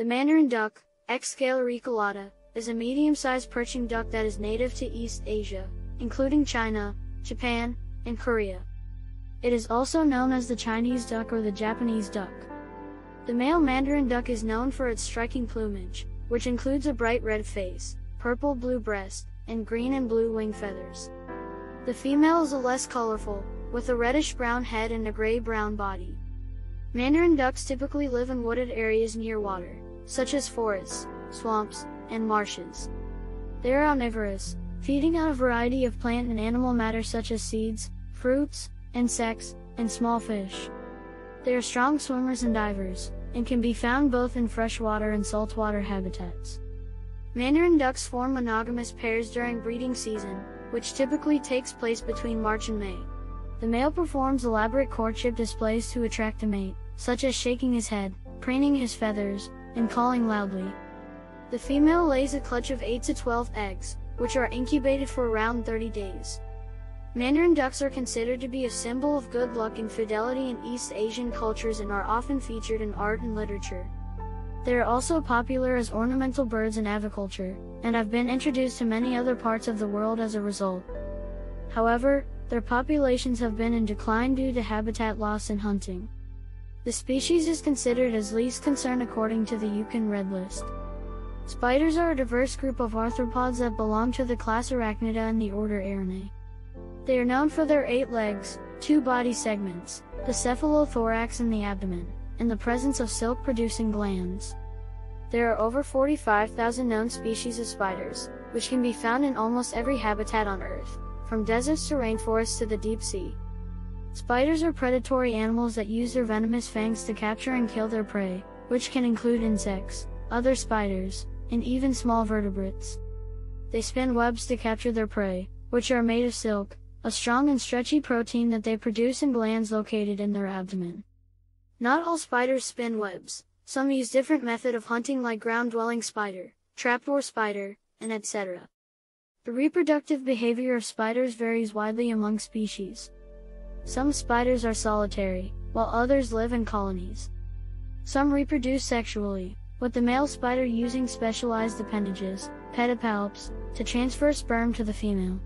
The mandarin duck, Aix galericulata, is a medium-sized perching duck that is native to East Asia, including China, Japan, and Korea. It is also known as the Chinese duck or the Japanese duck. The male mandarin duck is known for its striking plumage, which includes a bright red face, purple-blue breast, and green and blue wing feathers. The female is a less colorful, with a reddish-brown head and a gray-brown body. Mandarin ducks typically live in wooded areas near water, such as forests, swamps, and marshes. They are omnivorous, feeding on a variety of plant and animal matter such as seeds, fruits, insects, and small fish. They are strong swimmers and divers, and can be found both in freshwater and saltwater habitats. Mandarin ducks form monogamous pairs during breeding season, which typically takes place between March and May. The male performs elaborate courtship displays to attract a mate, such as shaking his head, preening his feathers, and calling loudly. The female lays a clutch of 8 to 12 eggs, which are incubated for around 30 days. Mandarin ducks are considered to be a symbol of good luck and fidelity in East Asian cultures and are often featured in art and literature. They are also popular as ornamental birds in aviculture, and have been introduced to many other parts of the world as a result. However, their populations have been in decline due to habitat loss and hunting. The species is considered as least concern according to the IUCN Red List. Spiders are a diverse group of arthropods that belong to the class Arachnida and the order Araneae. They are known for their eight legs, two body segments, the cephalothorax and the abdomen, and the presence of silk-producing glands. There are over 45,000 known species of spiders, which can be found in almost every habitat on Earth from deserts to rainforests to the deep sea. Spiders are predatory animals that use their venomous fangs to capture and kill their prey, which can include insects, other spiders, and even small vertebrates. They spin webs to capture their prey, which are made of silk, a strong and stretchy protein that they produce in glands located in their abdomen. Not all spiders spin webs. Some use different method of hunting like ground-dwelling spider, trapdoor spider, and etc. The reproductive behavior of spiders varies widely among species. Some spiders are solitary, while others live in colonies. Some reproduce sexually, with the male spider using specialized appendages, pedipalps, to transfer sperm to the female.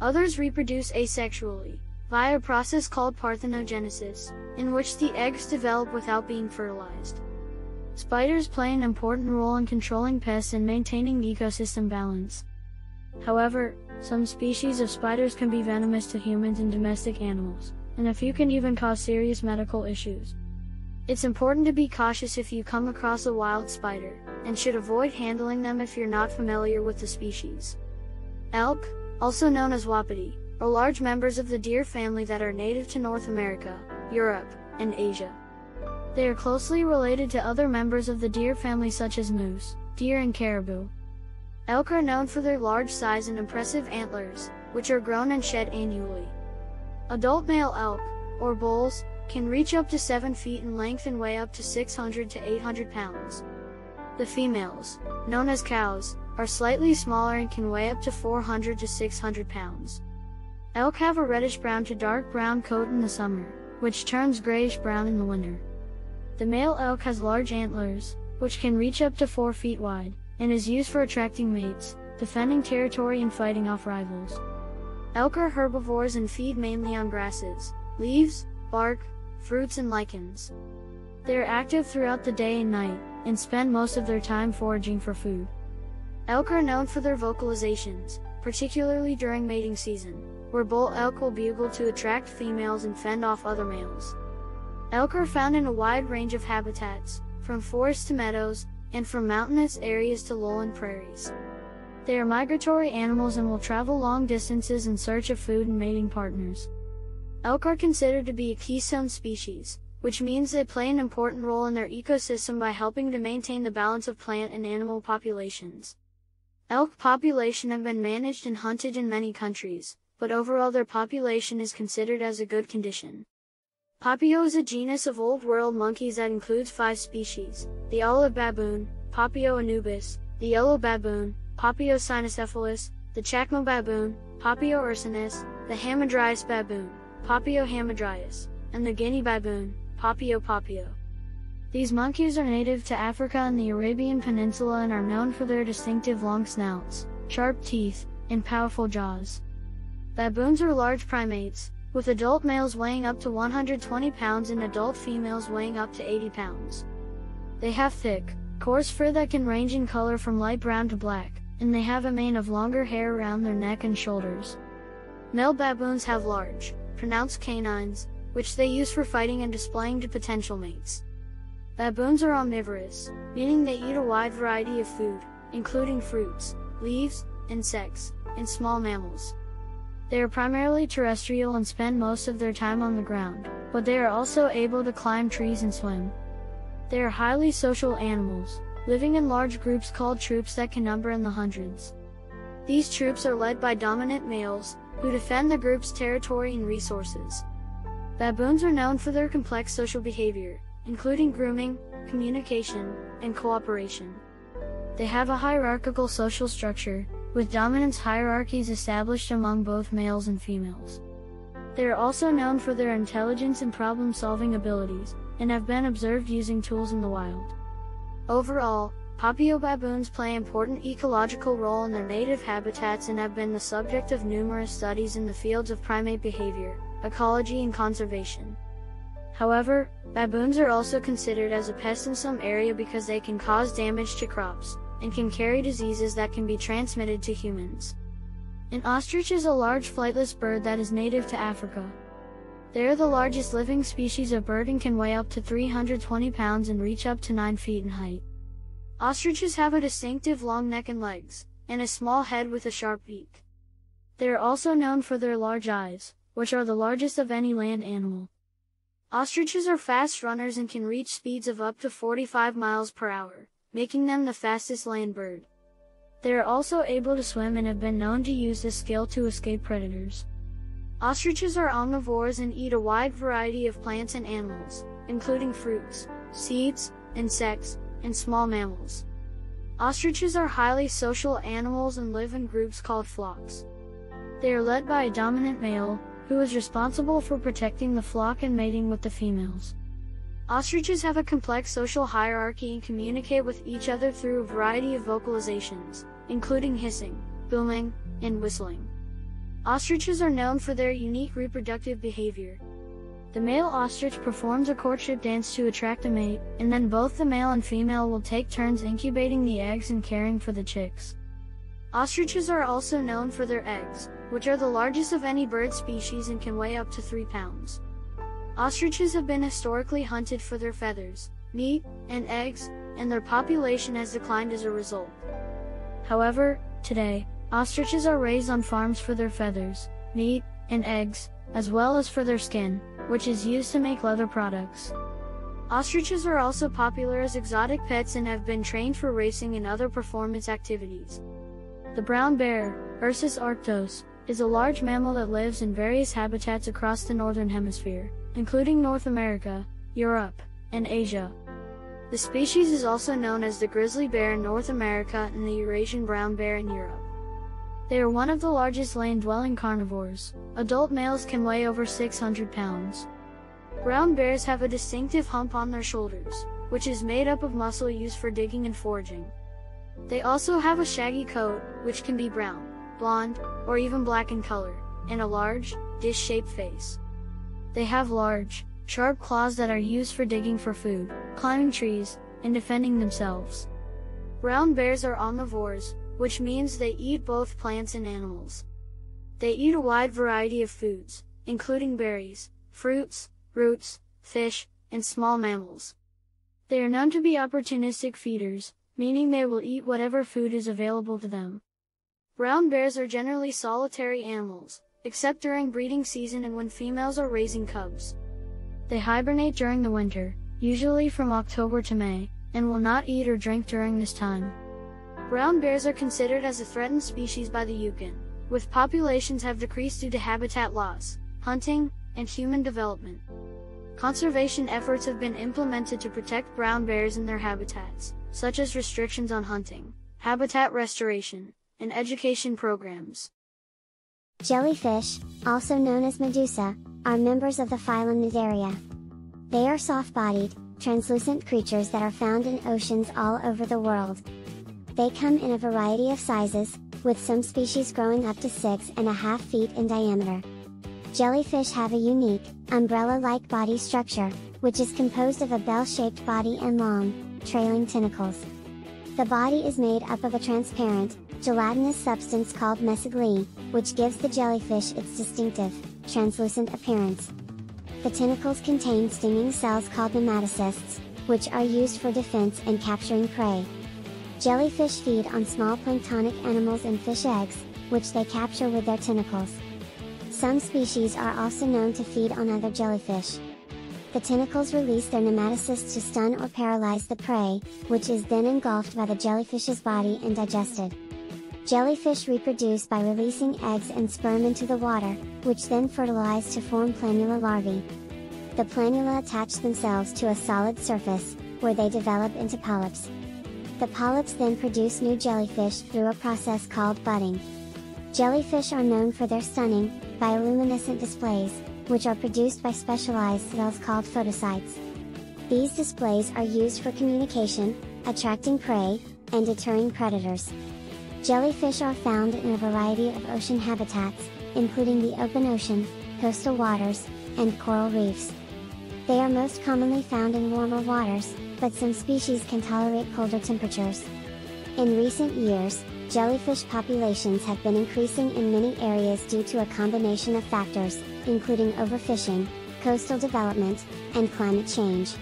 Others reproduce asexually, via a process called parthenogenesis, in which the eggs develop without being fertilized. Spiders play an important role in controlling pests and maintaining ecosystem balance. However, some species of spiders can be venomous to humans and domestic animals, and a few can even cause serious medical issues. It's important to be cautious if you come across a wild spider, and should avoid handling them if you're not familiar with the species. Elk, also known as wapiti, are large members of the deer family that are native to North America, Europe, and Asia. They are closely related to other members of the deer family such as moose, deer and caribou. Elk are known for their large size and impressive antlers, which are grown and shed annually. Adult male elk, or bulls, can reach up to 7 feet in length and weigh up to 600 to 800 pounds. The females, known as cows, are slightly smaller and can weigh up to 400 to 600 pounds. Elk have a reddish brown to dark brown coat in the summer, which turns grayish brown in the winter. The male elk has large antlers, which can reach up to 4 feet wide, and is used for attracting mates, defending territory and fighting off rivals. Elk are herbivores and feed mainly on grasses, leaves, bark, fruits and lichens. They are active throughout the day and night, and spend most of their time foraging for food. Elk are known for their vocalizations, particularly during mating season, where bull elk will bugle to attract females and fend off other males. Elk are found in a wide range of habitats, from forests to meadows, and from mountainous areas to lowland prairies. They are migratory animals and will travel long distances in search of food and mating partners. Elk are considered to be a keystone species, which means they play an important role in their ecosystem by helping to maintain the balance of plant and animal populations. Elk population have been managed and hunted in many countries, but overall their population is considered as a good condition. Papio is a genus of Old World monkeys that includes five species, the olive baboon, Papio anubis, the yellow baboon, Papio cynocephalus, the Chacma baboon, Papio ursinus, the Hamadryas baboon, Papio hamadryas, and the Guinea baboon, Papio papio. These monkeys are native to Africa and the Arabian Peninsula and are known for their distinctive long snouts, sharp teeth, and powerful jaws. Baboons are large primates, with adult males weighing up to 120 pounds and adult females weighing up to 80 pounds. They have thick, coarse fur that can range in color from light brown to black, and they have a mane of longer hair around their neck and shoulders. Male baboons have large, pronounced canines, which they use for fighting and displaying to potential mates. Baboons are omnivorous, meaning they eat a wide variety of food, including fruits, leaves, insects, and small mammals. They are primarily terrestrial and spend most of their time on the ground, but they are also able to climb trees and swim. They are highly social animals, living in large groups called troops that can number in the hundreds. These troops are led by dominant males, who defend the group's territory and resources. Baboons are known for their complex social behavior, including grooming, communication, and cooperation. They have a hierarchical social structure, with dominance hierarchies established among both males and females. They are also known for their intelligence and problem-solving abilities, and have been observed using tools in the wild. Overall, Papio baboons play an important ecological role in their native habitats and have been the subject of numerous studies in the fields of primate behavior, ecology and conservation. However, baboons are also considered as a pest in some area because they can cause damage to crops, and can carry diseases that can be transmitted to humans. An ostrich is a large flightless bird that is native to Africa. They are the largest living species of bird and can weigh up to 320 pounds and reach up to 9 feet in height. Ostriches have a distinctive long neck and legs, and a small head with a sharp beak. They are also known for their large eyes, which are the largest of any land animal. Ostriches are fast runners and can reach speeds of up to 45 miles per hour making them the fastest land bird. They are also able to swim and have been known to use this skill to escape predators. Ostriches are omnivores and eat a wide variety of plants and animals, including fruits, seeds, insects, and small mammals. Ostriches are highly social animals and live in groups called flocks. They are led by a dominant male, who is responsible for protecting the flock and mating with the females. Ostriches have a complex social hierarchy and communicate with each other through a variety of vocalizations, including hissing, booming, and whistling. Ostriches are known for their unique reproductive behavior. The male ostrich performs a courtship dance to attract a mate, and then both the male and female will take turns incubating the eggs and caring for the chicks. Ostriches are also known for their eggs, which are the largest of any bird species and can weigh up to 3 pounds. Ostriches have been historically hunted for their feathers, meat, and eggs, and their population has declined as a result. However, today, ostriches are raised on farms for their feathers, meat, and eggs, as well as for their skin, which is used to make leather products. Ostriches are also popular as exotic pets and have been trained for racing and other performance activities. The brown bear, Ursus arctos, is a large mammal that lives in various habitats across the northern hemisphere including North America, Europe, and Asia. The species is also known as the grizzly bear in North America and the Eurasian brown bear in Europe. They are one of the largest land-dwelling carnivores. Adult males can weigh over 600 pounds. Brown bears have a distinctive hump on their shoulders, which is made up of muscle used for digging and foraging. They also have a shaggy coat, which can be brown, blonde, or even black in color, and a large, dish-shaped face. They have large, sharp claws that are used for digging for food, climbing trees, and defending themselves. Brown bears are omnivores, which means they eat both plants and animals. They eat a wide variety of foods, including berries, fruits, roots, fish, and small mammals. They are known to be opportunistic feeders, meaning they will eat whatever food is available to them. Brown bears are generally solitary animals, except during breeding season and when females are raising cubs. They hibernate during the winter, usually from October to May, and will not eat or drink during this time. Brown bears are considered as a threatened species by the IUCN, with populations have decreased due to habitat loss, hunting, and human development. Conservation efforts have been implemented to protect brown bears in their habitats, such as restrictions on hunting, habitat restoration, and education programs. Jellyfish, also known as medusa, are members of the phylum Cnidaria. They are soft-bodied, translucent creatures that are found in oceans all over the world. They come in a variety of sizes, with some species growing up to 6.5 feet in diameter. Jellyfish have a unique, umbrella-like body structure, which is composed of a bell-shaped body and long, trailing tentacles. The body is made up of a transparent, gelatinous substance called mesoglea, which gives the jellyfish its distinctive, translucent appearance. The tentacles contain stinging cells called nematocysts, which are used for defense and capturing prey. Jellyfish feed on small planktonic animals and fish eggs, which they capture with their tentacles. Some species are also known to feed on other jellyfish. The tentacles release their nematocysts to stun or paralyze the prey, which is then engulfed by the jellyfish's body and digested. Jellyfish reproduce by releasing eggs and sperm into the water, which then fertilize to form planula larvae. The planula attach themselves to a solid surface, where they develop into polyps. The polyps then produce new jellyfish through a process called budding. Jellyfish are known for their stunning, bioluminescent displays, which are produced by specialized cells called photocytes. These displays are used for communication, attracting prey, and deterring predators. Jellyfish are found in a variety of ocean habitats, including the open ocean, coastal waters, and coral reefs. They are most commonly found in warmer waters, but some species can tolerate colder temperatures. In recent years, jellyfish populations have been increasing in many areas due to a combination of factors, including overfishing, coastal development, and climate change.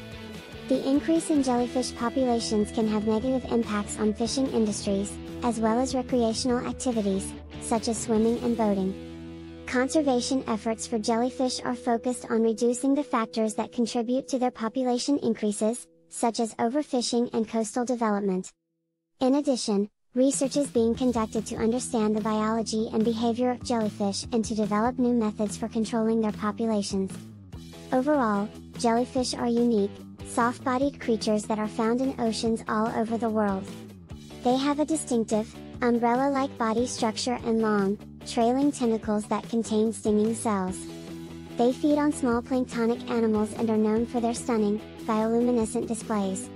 The increase in jellyfish populations can have negative impacts on fishing industries, as well as recreational activities, such as swimming and boating. Conservation efforts for jellyfish are focused on reducing the factors that contribute to their population increases, such as overfishing and coastal development. In addition, Research is being conducted to understand the biology and behavior of jellyfish and to develop new methods for controlling their populations. Overall, jellyfish are unique, soft-bodied creatures that are found in oceans all over the world. They have a distinctive, umbrella-like body structure and long, trailing tentacles that contain stinging cells. They feed on small planktonic animals and are known for their stunning, bioluminescent displays.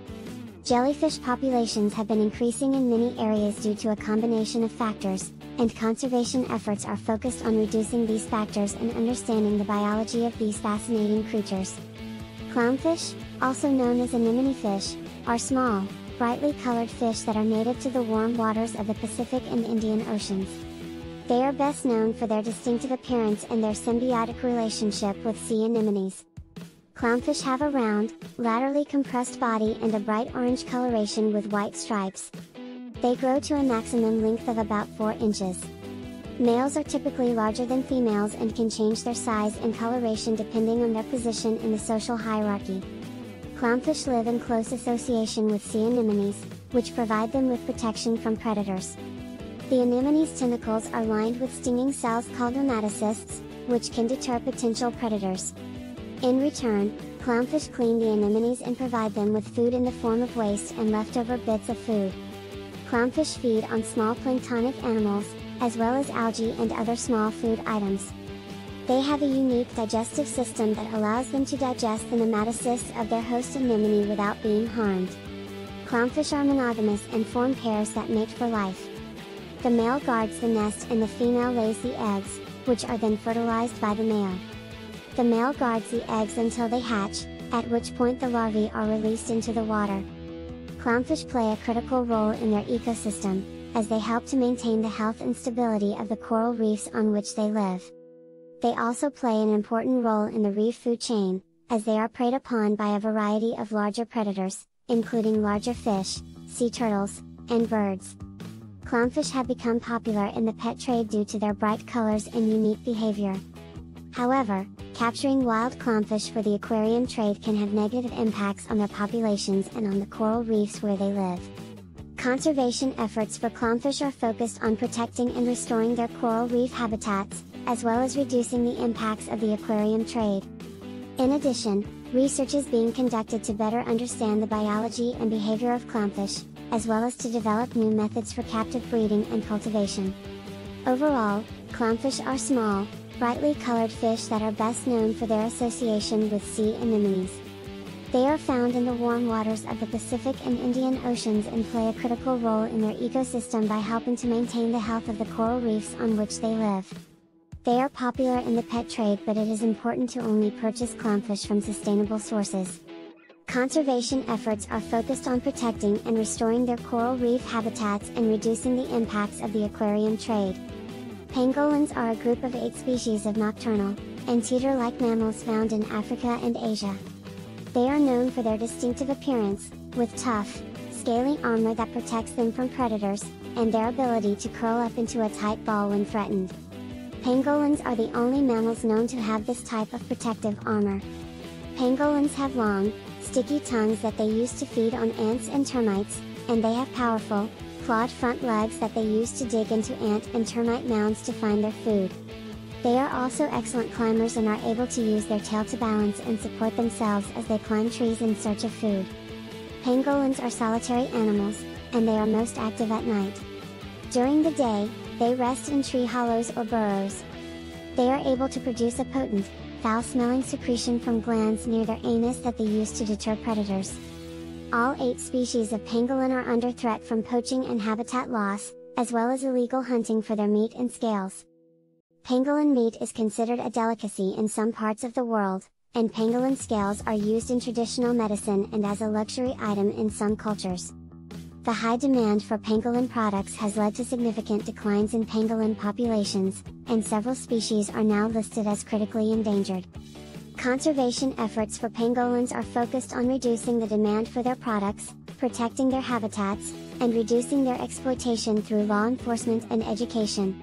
Jellyfish populations have been increasing in many areas due to a combination of factors, and conservation efforts are focused on reducing these factors and understanding the biology of these fascinating creatures. Clownfish, also known as anemone fish, are small, brightly colored fish that are native to the warm waters of the Pacific and Indian Oceans. They are best known for their distinctive appearance and their symbiotic relationship with sea anemones. Clownfish have a round, laterally compressed body and a bright orange coloration with white stripes. They grow to a maximum length of about 4 inches. Males are typically larger than females and can change their size and coloration depending on their position in the social hierarchy. Clownfish live in close association with sea anemones, which provide them with protection from predators. The anemone's tentacles are lined with stinging cells called nematocysts, which can deter potential predators. In return, clownfish clean the anemones and provide them with food in the form of waste and leftover bits of food. Clownfish feed on small planktonic animals, as well as algae and other small food items. They have a unique digestive system that allows them to digest the nematocysts of their host anemone without being harmed. Clownfish are monogamous and form pairs that mate for life. The male guards the nest and the female lays the eggs, which are then fertilized by the male. The male guards the eggs until they hatch, at which point the larvae are released into the water. Clownfish play a critical role in their ecosystem, as they help to maintain the health and stability of the coral reefs on which they live. They also play an important role in the reef food chain, as they are preyed upon by a variety of larger predators, including larger fish, sea turtles, and birds. Clownfish have become popular in the pet trade due to their bright colors and unique behavior. However, capturing wild clownfish for the aquarium trade can have negative impacts on their populations and on the coral reefs where they live. Conservation efforts for clownfish are focused on protecting and restoring their coral reef habitats, as well as reducing the impacts of the aquarium trade. In addition, research is being conducted to better understand the biology and behavior of clownfish, as well as to develop new methods for captive breeding and cultivation. Overall, clownfish are small, brightly colored fish that are best known for their association with sea anemones. They are found in the warm waters of the Pacific and Indian Oceans and play a critical role in their ecosystem by helping to maintain the health of the coral reefs on which they live. They are popular in the pet trade but it is important to only purchase clownfish from sustainable sources. Conservation efforts are focused on protecting and restoring their coral reef habitats and reducing the impacts of the aquarium trade. Pangolins are a group of eight species of nocturnal, anteater-like mammals found in Africa and Asia. They are known for their distinctive appearance, with tough, scaly armor that protects them from predators, and their ability to curl up into a tight ball when threatened. Pangolins are the only mammals known to have this type of protective armor. Pangolins have long, sticky tongues that they use to feed on ants and termites, and they have powerful, clawed front legs that they use to dig into ant and termite mounds to find their food. They are also excellent climbers and are able to use their tail to balance and support themselves as they climb trees in search of food. Pangolins are solitary animals, and they are most active at night. During the day, they rest in tree hollows or burrows. They are able to produce a potent, foul-smelling secretion from glands near their anus that they use to deter predators. All eight species of pangolin are under threat from poaching and habitat loss, as well as illegal hunting for their meat and scales. Pangolin meat is considered a delicacy in some parts of the world, and pangolin scales are used in traditional medicine and as a luxury item in some cultures. The high demand for pangolin products has led to significant declines in pangolin populations, and several species are now listed as critically endangered. Conservation efforts for pangolins are focused on reducing the demand for their products, protecting their habitats, and reducing their exploitation through law enforcement and education.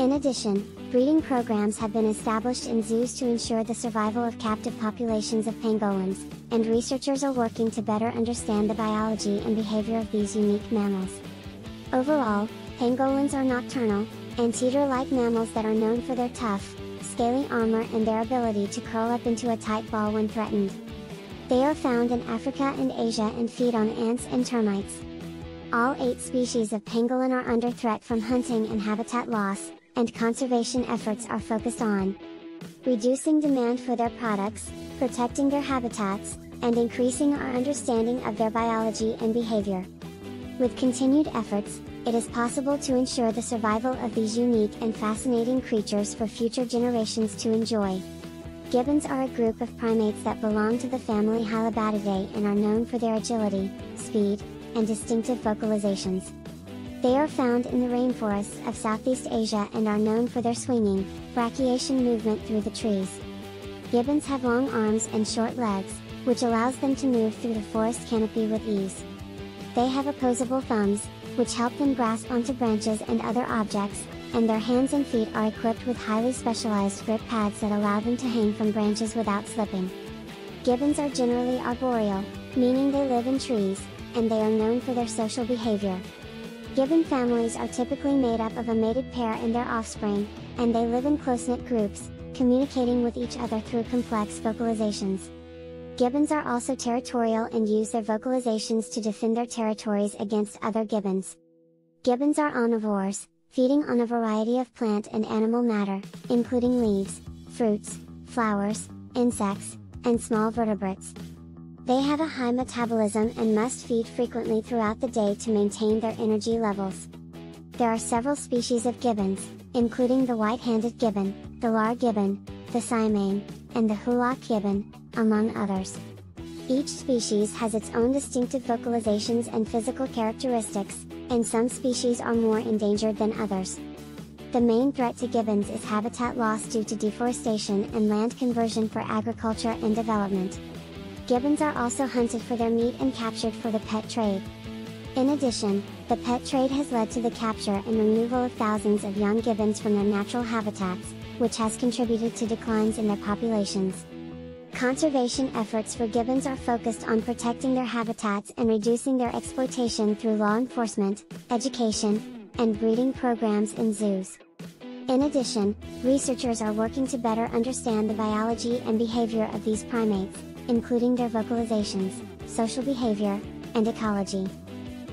In addition, breeding programs have been established in zoos to ensure the survival of captive populations of pangolins, and researchers are working to better understand the biology and behavior of these unique mammals. Overall, pangolins are nocturnal, anteater-like mammals that are known for their tough, scaly armor and their ability to curl up into a tight ball when threatened. They are found in Africa and Asia and feed on ants and termites. All eight species of pangolin are under threat from hunting and habitat loss, and conservation efforts are focused on reducing demand for their products, protecting their habitats, and increasing our understanding of their biology and behavior. With continued efforts, it is possible to ensure the survival of these unique and fascinating creatures for future generations to enjoy. Gibbons are a group of primates that belong to the family Hylobatidae and are known for their agility, speed, and distinctive vocalizations. They are found in the rainforests of Southeast Asia and are known for their swinging, brachiation movement through the trees. Gibbons have long arms and short legs, which allows them to move through the forest canopy with ease. They have opposable thumbs, which help them grasp onto branches and other objects, and their hands and feet are equipped with highly specialized grip pads that allow them to hang from branches without slipping. Gibbons are generally arboreal, meaning they live in trees, and they are known for their social behavior. Gibbon families are typically made up of a mated pair and their offspring, and they live in close-knit groups, communicating with each other through complex vocalizations. Gibbons are also territorial and use their vocalizations to defend their territories against other gibbons. Gibbons are omnivores, feeding on a variety of plant and animal matter, including leaves, fruits, flowers, insects, and small vertebrates. They have a high metabolism and must feed frequently throughout the day to maintain their energy levels. There are several species of gibbons, including the white-handed gibbon, the lar gibbon, the siamang, and the Hoolock gibbon, among others. Each species has its own distinctive vocalizations and physical characteristics, and some species are more endangered than others. The main threat to gibbons is habitat loss due to deforestation and land conversion for agriculture and development. Gibbons are also hunted for their meat and captured for the pet trade. In addition, the pet trade has led to the capture and removal of thousands of young gibbons from their natural habitats, which has contributed to declines in their populations. Conservation efforts for gibbons are focused on protecting their habitats and reducing their exploitation through law enforcement, education, and breeding programs in zoos. In addition, researchers are working to better understand the biology and behavior of these primates, including their vocalizations, social behavior, and ecology.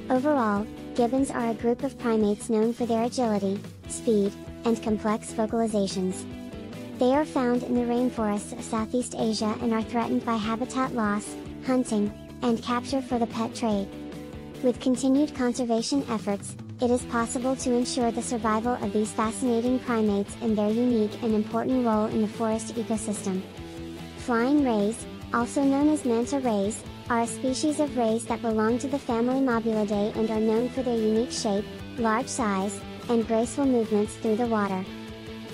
Overall, gibbons are a group of primates known for their agility, speed, and complex vocalizations. They are found in the rainforests of Southeast Asia and are threatened by habitat loss, hunting, and capture for the pet trade. With continued conservation efforts, it is possible to ensure the survival of these fascinating primates and their unique and important role in the forest ecosystem. Flying rays, also known as manta rays, are a species of rays that belong to the family Mobulidae and are known for their unique shape, large size, and graceful movements through the water.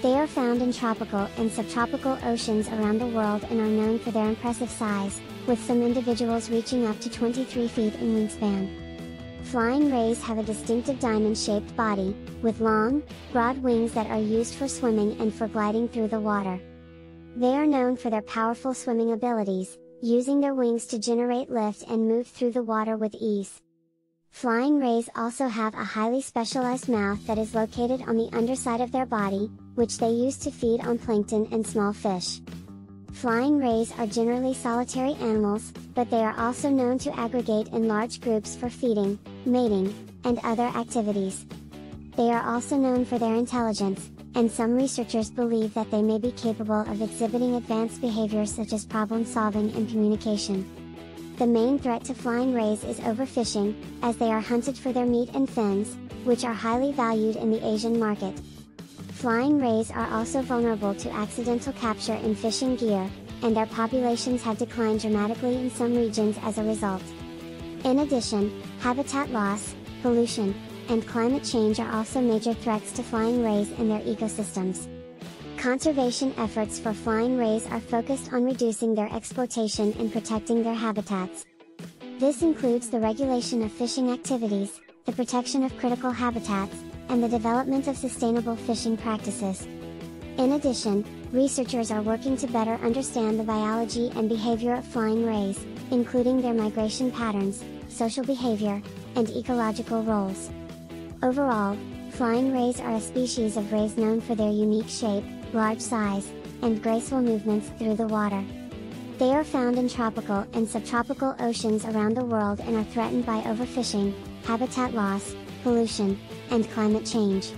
They are found in tropical and subtropical oceans around the world and are known for their impressive size, with some individuals reaching up to 23 feet in wingspan. Flying rays have a distinctive diamond-shaped body, with long, broad wings that are used for swimming and for gliding through the water. They are known for their powerful swimming abilities, using their wings to generate lift and move through the water with ease. Flying rays also have a highly specialized mouth that is located on the underside of their body, which they use to feed on plankton and small fish. Flying rays are generally solitary animals, but they are also known to aggregate in large groups for feeding, mating, and other activities. They are also known for their intelligence, and some researchers believe that they may be capable of exhibiting advanced behaviors such as problem solving and communication. The main threat to flying rays is overfishing, as they are hunted for their meat and fins, which are highly valued in the Asian market. Flying rays are also vulnerable to accidental capture in fishing gear, and their populations have declined dramatically in some regions as a result. In addition, habitat loss, pollution, and climate change are also major threats to flying rays and their ecosystems. Conservation efforts for flying rays are focused on reducing their exploitation and protecting their habitats. This includes the regulation of fishing activities, the protection of critical habitats, and the development of sustainable fishing practices. In addition, researchers are working to better understand the biology and behavior of flying rays, including their migration patterns, social behavior, and ecological roles. Overall, flying rays are a species of rays known for their unique shape, large size, and graceful movements through the water. They are found in tropical and subtropical oceans around the world and are threatened by overfishing, habitat loss, pollution, and climate change.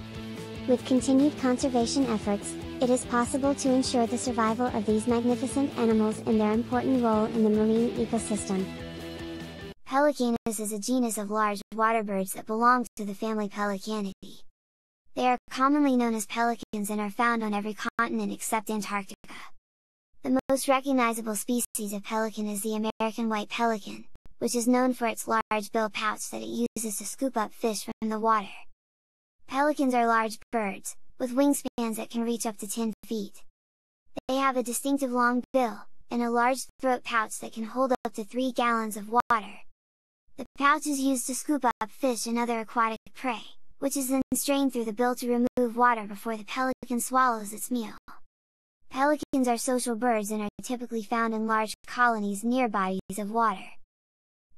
With continued conservation efforts, it is possible to ensure the survival of these magnificent animals and their important role in the marine ecosystem. Pelecanus is a genus of large water birds that belong to the family Pelecanidae. They are commonly known as pelicans and are found on every continent except Antarctica. The most recognizable species of pelican is the American white pelican, which is known for its large bill pouch that it uses to scoop up fish from the water. Pelicans are large birds, with wingspans that can reach up to 10 feet. They have a distinctive long bill, and a large throat pouch that can hold up to 3 gallons of water. The pouch is used to scoop up fish and other aquatic prey, which is then strained through the bill to remove water before the pelican swallows its meal. Pelicans are social birds and are typically found in large colonies near bodies of water.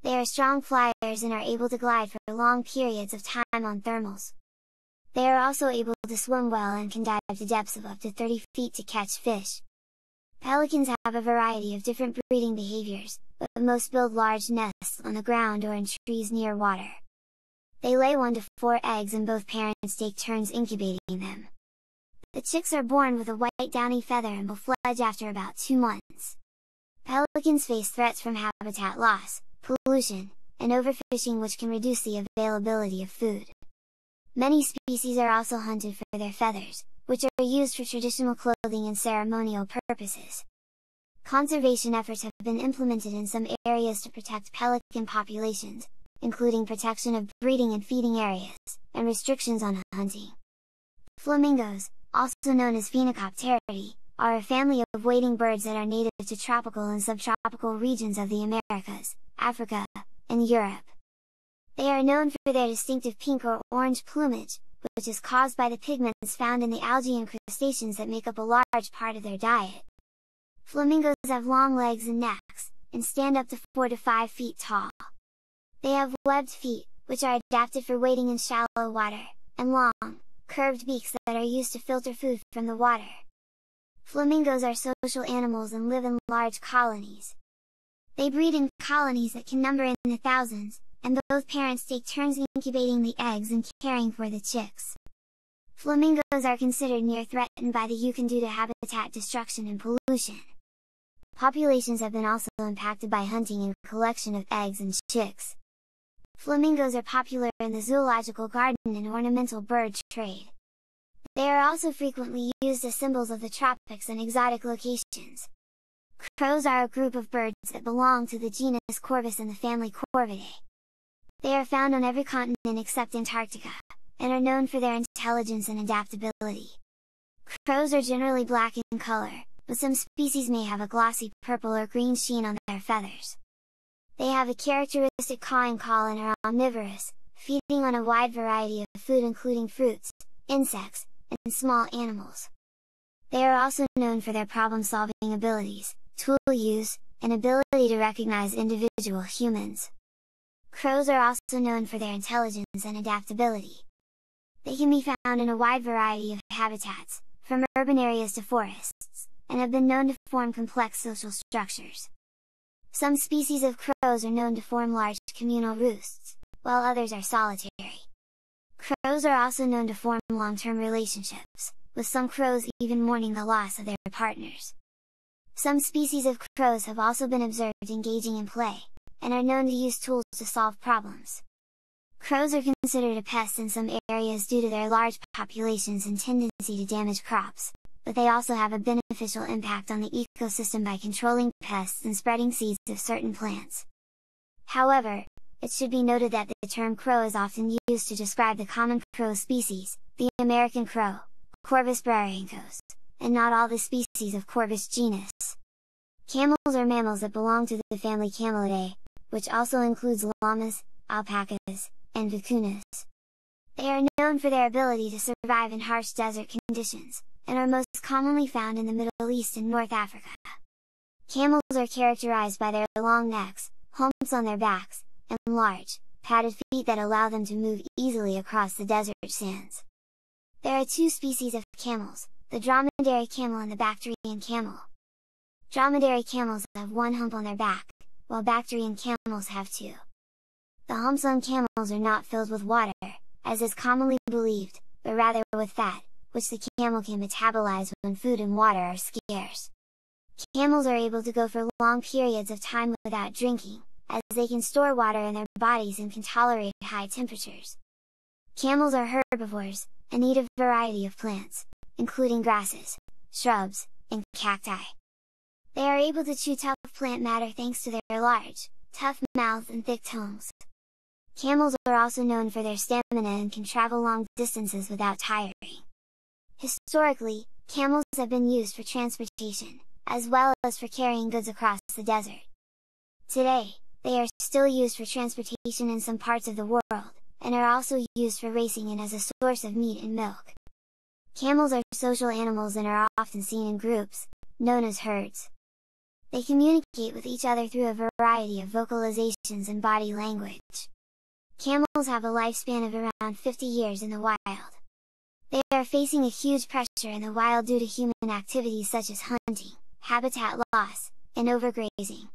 They are strong flyers and are able to glide for long periods of time on thermals. They are also able to swim well and can dive to depths of up to 30 feet to catch fish. Pelicans have a variety of different breeding behaviors, but most build large nests on the ground or in trees near water. They lay 1 to 4 eggs and both parents take turns incubating them. The chicks are born with a white downy feather and will fledge after about 2 months. Pelicans face threats from habitat loss, pollution, and overfishing which can reduce the availability of food. Many species are also hunted for their feathers, which are used for traditional clothing and ceremonial purposes. Conservation efforts have been implemented in some areas to protect pelican populations, including protection of breeding and feeding areas, and restrictions on hunting. Flamingos, also known as Phoenicopteridae, are a family of wading birds that are native to tropical and subtropical regions of the Americas, Africa, and Europe. They are known for their distinctive pink or orange plumage, which is caused by the pigments found in the algae and crustaceans that make up a large part of their diet. Flamingos have long legs and necks, and stand up to 4 to 5 feet tall. They have webbed feet, which are adapted for wading in shallow water, and long, curved beaks that are used to filter food from the water. Flamingos are social animals and live in large colonies. They breed in colonies that can number in the thousands, and both parents take turns incubating the eggs and caring for the chicks. Flamingos are considered near threatened by the IUCN due to habitat destruction and pollution. populations have been also impacted by hunting and collection of eggs and chicks. Flamingos are popular in the zoological garden and ornamental bird trade. They are also frequently used as symbols of the tropics and exotic locations. Crows are a group of birds that belong to the genus Corvus and the family Corvidae. They are found on every continent except Antarctica, and are known for their intelligence and adaptability. Crows are generally black in color, but some species may have a glossy purple or green sheen on their feathers. They have a characteristic cawing call and are omnivorous, feeding on a wide variety of food including fruits, insects, and small animals. They are also known for their problem-solving abilities, tool use, and ability to recognize individual humans. Crows are also known for their intelligence and adaptability. They can be found in a wide variety of habitats, from urban areas to forests, and have been known to form complex social structures. Some species of crows are known to form large communal roosts, while others are solitary. Crows are also known to form long-term relationships, with some crows even mourning the loss of their partners. Some species of crows have also been observed engaging in play, and are known to use tools to solve problems. Crows are considered a pest in some areas due to their large populations and tendency to damage crops, but they also have a beneficial impact on the ecosystem by controlling pests and spreading seeds of certain plants. However, it should be noted that the term crow is often used to describe the common crow species, the American crow, Corvus brachyrhynchos, and not all the species of Corvus genus. Camels are mammals that belong to the family Camelidae, which also includes llamas, alpacas, and vicuñas. They are known for their ability to survive in harsh desert conditions, and are most commonly found in the Middle East and North Africa. Camels are characterized by their long necks, humps on their backs, and large, padded feet that allow them to move easily across the desert sands. There are two species of camels, the dromedary camel and the Bactrian camel. Dromedary camels have one hump on their back, while Bactrian camels have two. The humps on camels are not filled with water, as is commonly believed, but rather with fat, which the camel can metabolize when food and water are scarce. Camels are able to go for long periods of time without drinking, as they can store water in their bodies and can tolerate high temperatures. Camels are herbivores, and eat a variety of plants, including grasses, shrubs, and cacti. They are able to chew tough plant matter thanks to their large, tough mouth and thick tongues. Camels are also known for their stamina and can travel long distances without tiring. Historically, camels have been used for transportation, as well as for carrying goods across the desert. Today, they are still used for transportation in some parts of the world, and are also used for racing and as a source of meat and milk. Camels are social animals and are often seen in groups, known as herds. They communicate with each other through a variety of vocalizations and body language. Camels have a lifespan of around 50 years in the wild. They are facing a huge pressure in the wild due to human activities such as hunting, habitat loss, and overgrazing.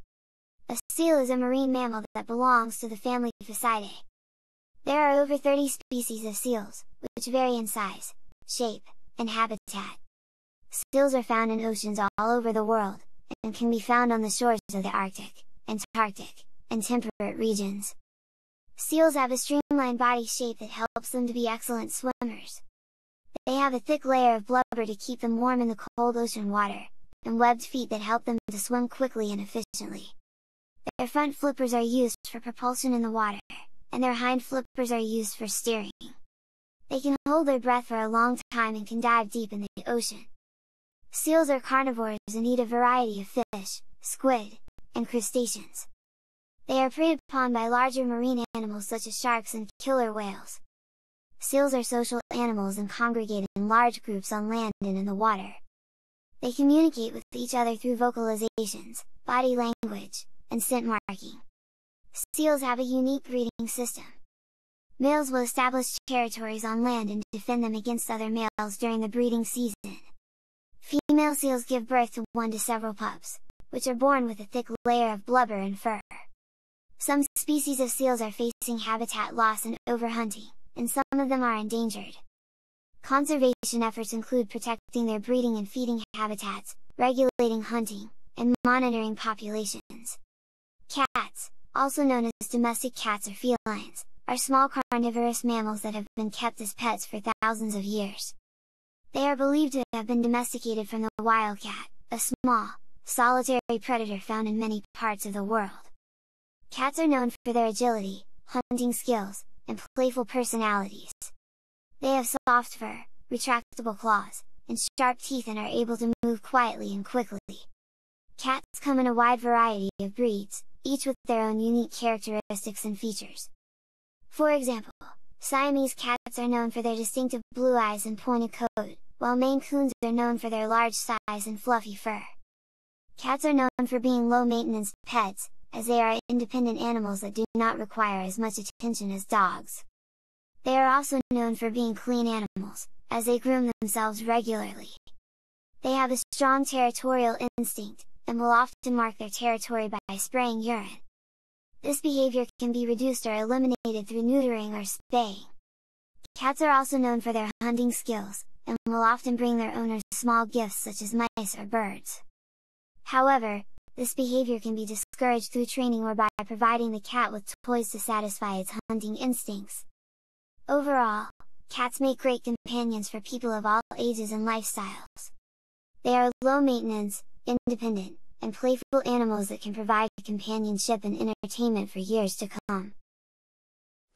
A seal is a marine mammal that belongs to the family Phocidae. There are over 30 species of seals, which vary in size, shape, and habitat. Seals are found in oceans all over the world, and can be found on the shores of the Arctic, Antarctic, and temperate regions. Seals have a streamlined body shape that helps them to be excellent swimmers. They have a thick layer of blubber to keep them warm in the cold ocean water, and webbed feet that help them to swim quickly and efficiently. Their front flippers are used for propulsion in the water, and their hind flippers are used for steering. They can hold their breath for a long time and can dive deep in the ocean. Seals are carnivores and eat a variety of fish, squid, and crustaceans. They are preyed upon by larger marine animals such as sharks and killer whales. Seals are social animals and congregate in large groups on land and in the water. They communicate with each other through vocalizations, body language, and scent marking. Seals have a unique breeding system. Males will establish territories on land and defend them against other males during the breeding season. Female seals give birth to one to several pups, which are born with a thick layer of blubber and fur. Some species of seals are facing habitat loss and overhunting, and some of them are endangered. Conservation efforts include protecting their breeding and feeding habitats, regulating hunting, and monitoring populations. Cats, also known as domestic cats or felines, are small carnivorous mammals that have been kept as pets for thousands of years. They are believed to have been domesticated from the wildcat, a small, solitary predator found in many parts of the world. Cats are known for their agility, hunting skills, and playful personalities. They have soft fur, retractable claws, and sharp teeth and are able to move quietly and quickly. Cats come in a wide variety of breeds, each with their own unique characteristics and features. For example, Siamese cats are known for their distinctive blue eyes and pointed coat, while Maine Coons are known for their large size and fluffy fur. Cats are known for being low-maintenance pets, as they are independent animals that do not require as much attention as dogs. They are also known for being clean animals, as they groom themselves regularly. They have a strong territorial instinct, and will often mark their territory by spraying urine. This behavior can be reduced or eliminated through neutering or spaying. Cats are also known for their hunting skills, and will often bring their owners small gifts such as mice or birds. However, this behavior can be discouraged through training or by providing the cat with toys to satisfy its hunting instincts. Overall, cats make great companions for people of all ages and lifestyles. They are low maintenance, independent, and playful animals that can provide companionship and entertainment for years to come.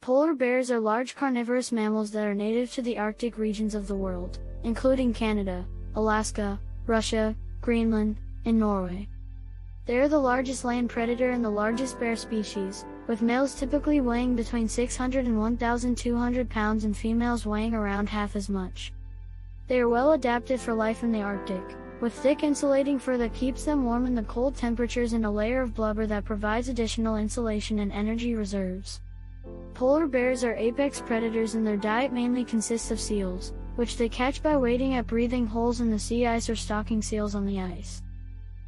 Polar bears are large carnivorous mammals that are native to the Arctic regions of the world, including Canada, Alaska, Russia, Greenland, and Norway. They are the largest land predator and the largest bear species, with males typically weighing between 600 and 1,200 pounds and females weighing around half as much. They are well adapted for life in the Arctic, with thick insulating fur that keeps them warm in the cold temperatures and a layer of blubber that provides additional insulation and energy reserves. Polar bears are apex predators and their diet mainly consists of seals, which they catch by wading at breathing holes in the sea ice or stalking seals on the ice.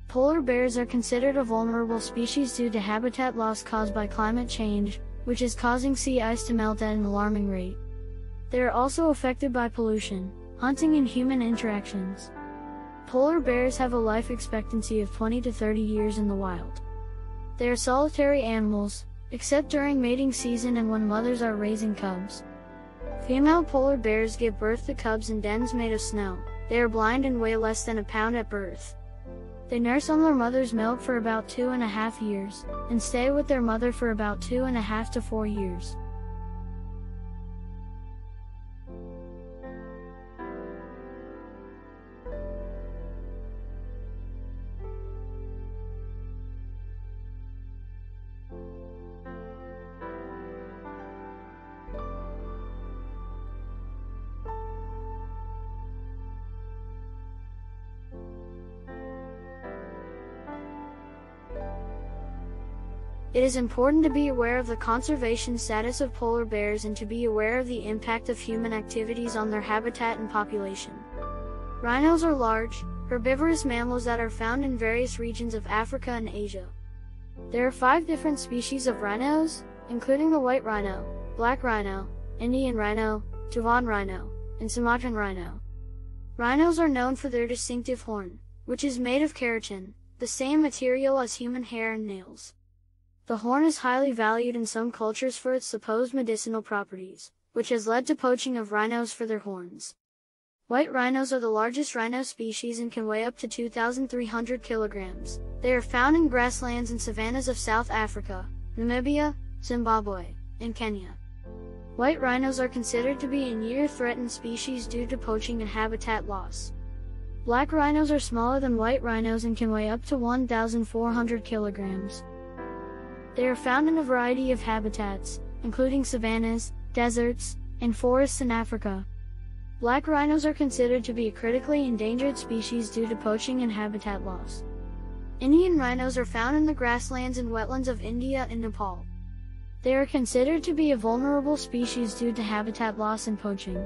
Polar bears are considered a vulnerable species due to habitat loss caused by climate change, which is causing sea ice to melt at an alarming rate. They are also affected by pollution, hunting and human interactions. Polar bears have a life expectancy of 20 to 30 years in the wild. They are solitary animals, except during mating season and when mothers are raising cubs. Female polar bears give birth to cubs in dens made of snow. They are blind and weigh less than a pound at birth. They nurse on their mother's milk for about two and a half years, and stay with their mother for about two and a half to four years. It is important to be aware of the conservation status of polar bears and to be aware of the impact of human activities on their habitat and population. Rhinos are large, herbivorous mammals that are found in various regions of Africa and Asia. There are five different species of rhinos, including the white rhino, black rhino, Indian rhino, Javan rhino, and Sumatran rhino. Rhinos are known for their distinctive horn, which is made of keratin, the same material as human hair and nails. The horn is highly valued in some cultures for its supposed medicinal properties, which has led to poaching of rhinos for their horns. White rhinos are the largest rhino species and can weigh up to 2,300 kilograms. They are found in grasslands and savannas of South Africa, Namibia, Zimbabwe, and Kenya. White rhinos are considered to be a near-threatened species due to poaching and habitat loss. Black rhinos are smaller than white rhinos and can weigh up to 1,400 kilograms. They are found in a variety of habitats, including savannas, deserts, and forests in Africa. Black rhinos are considered to be a critically endangered species due to poaching and habitat loss. Indian rhinos are found in the grasslands and wetlands of India and Nepal. They are considered to be a vulnerable species due to habitat loss and poaching.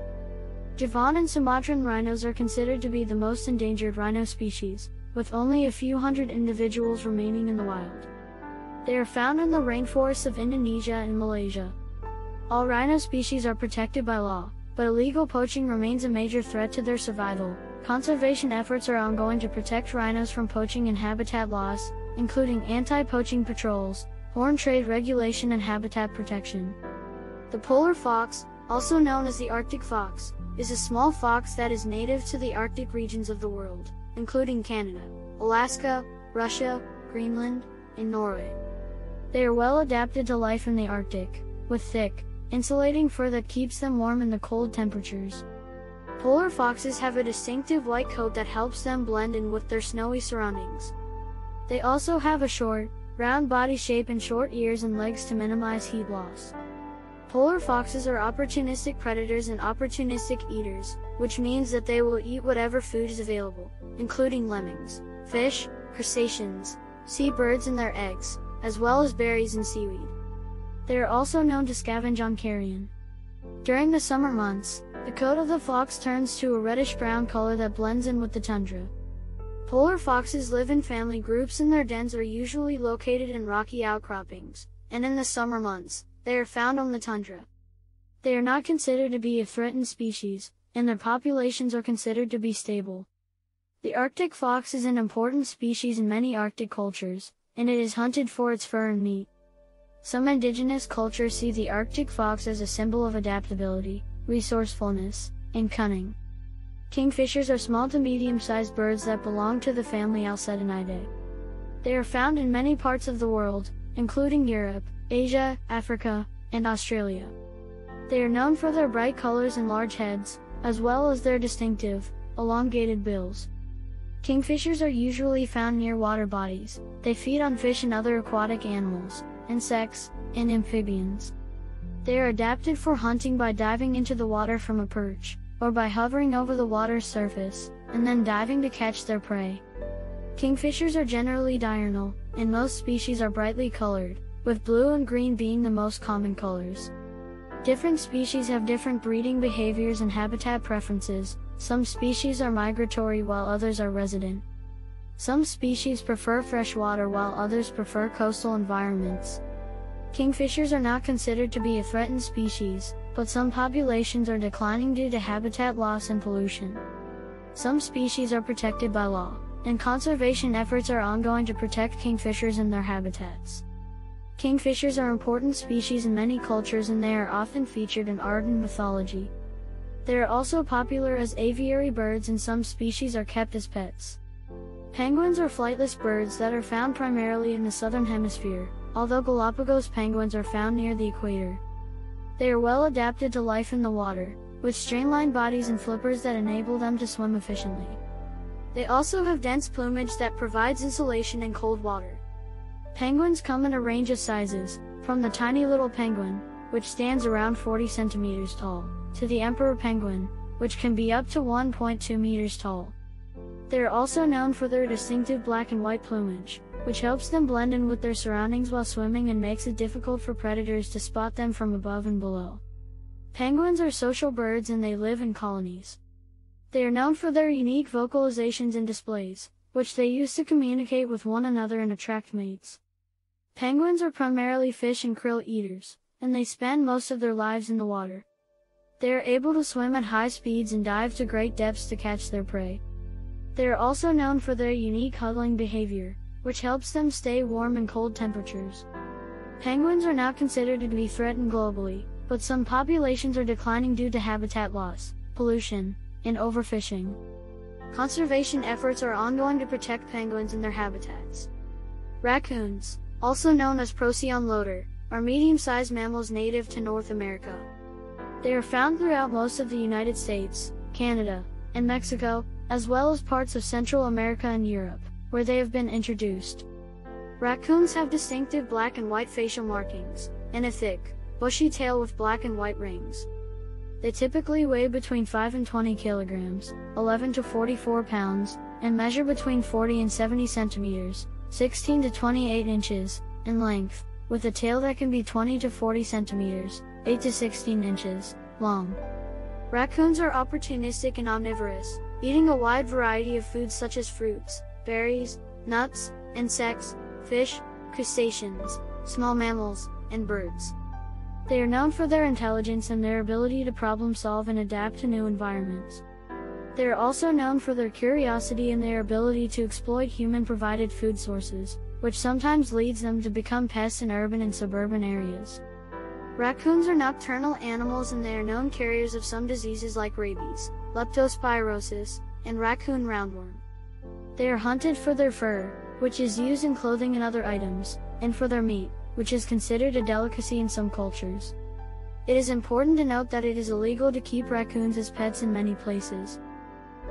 Javan and Sumatran rhinos are considered to be the most endangered rhino species, with only a few hundred individuals remaining in the wild. They are found in the rainforests of Indonesia and Malaysia. All rhino species are protected by law, but illegal poaching remains a major threat to their survival, Conservation efforts are ongoing to protect rhinos from poaching and habitat loss, including anti-poaching patrols, horn trade regulation and habitat protection. The polar fox, also known as the Arctic fox, is a small fox that is native to the Arctic regions of the world, including Canada, Alaska, Russia, Greenland, and Norway. They are well adapted to life in the Arctic, with thick, insulating fur that keeps them warm in the cold temperatures. Polar foxes have a distinctive white coat that helps them blend in with their snowy surroundings. They also have a short, round body shape and short ears and legs to minimize heat loss. Polar foxes are opportunistic predators and opportunistic eaters, which means that they will eat whatever food is available, including lemmings, fish, crustaceans, seabirds and their eggs, as well as berries and seaweed. They are also known to scavenge on carrion. During the summer months, the coat of the fox turns to a reddish-brown color that blends in with the tundra. Polar foxes live in family groups and their dens are usually located in rocky outcroppings, and in the summer months, they are found on the tundra. They are not considered to be a threatened species, and their populations are considered to be stable. The Arctic fox is an important species in many Arctic cultures, and it is hunted for its fur and meat. Some indigenous cultures see the Arctic fox as a symbol of adaptability, resourcefulness, and cunning. Kingfishers are small to medium-sized birds that belong to the family Alcedinidae. They are found in many parts of the world, including Europe, Asia, Africa, and Australia. They are known for their bright colors and large heads, as well as their distinctive, elongated bills. Kingfishers are usually found near water bodies. They feed on fish and other aquatic animals, insects, and amphibians. They are adapted for hunting by diving into the water from a perch, or by hovering over the water's surface, and then diving to catch their prey. Kingfishers are generally diurnal, and most species are brightly colored, with blue and green being the most common colors. Different species have different breeding behaviors and habitat preferences, some species are migratory while others are resident. Some species prefer freshwater while others prefer coastal environments. Kingfishers are not considered to be a threatened species, but some populations are declining due to habitat loss and pollution. Some species are protected by law, and conservation efforts are ongoing to protect kingfishers and their habitats. Kingfishers are important species in many cultures and they are often featured in art and mythology. They are also popular as aviary birds and some species are kept as pets. Penguins are flightless birds that are found primarily in the southern hemisphere, although Galapagos penguins are found near the equator. They are well adapted to life in the water, with streamlined bodies and flippers that enable them to swim efficiently. They also have dense plumage that provides insulation in cold water. Penguins come in a range of sizes, from the tiny little penguin, which stands around 40 centimeters tall, to the emperor penguin, which can be up to 1.2 meters tall. They are also known for their distinctive black and white plumage, which helps them blend in with their surroundings while swimming and makes it difficult for predators to spot them from above and below. Penguins are social birds and they live in colonies. They are known for their unique vocalizations and displays, which they use to communicate with one another and attract mates. Penguins are primarily fish and krill eaters, and they spend most of their lives in the water. They are able to swim at high speeds and dive to great depths to catch their prey. They are also known for their unique huddling behavior, which helps them stay warm in cold temperatures. Penguins are now considered to be threatened globally, but some populations are declining due to habitat loss, pollution, and overfishing. Conservation efforts are ongoing to protect penguins and their habitats. Raccoons, also known as Procyon lotor, are medium-sized mammals native to North America. They are found throughout most of the United States, Canada, and Mexico, as well as parts of Central America and Europe, where they have been introduced. Raccoons have distinctive black and white facial markings, and a thick, bushy tail with black and white rings. They typically weigh between 5 and 20 kilograms, 11 to 44 pounds, and measure between 40 and 70 centimeters, 16 to 28 inches, in length, with a tail that can be 20 to 40 centimeters, 8 to 16 inches, long. Raccoons are opportunistic and omnivorous, eating a wide variety of foods such as fruits, berries, nuts, insects, fish, crustaceans, small mammals, and birds. They are known for their intelligence and their ability to problem solve and adapt to new environments. They are also known for their curiosity and their ability to exploit human-provided food sources, which sometimes leads them to become pests in urban and suburban areas. Raccoons are nocturnal animals and they are known carriers of some diseases like rabies, leptospirosis, and raccoon roundworm. They are hunted for their fur, which is used in clothing and other items, and for their meat, which is considered a delicacy in some cultures. It is important to note that it is illegal to keep raccoons as pets in many places.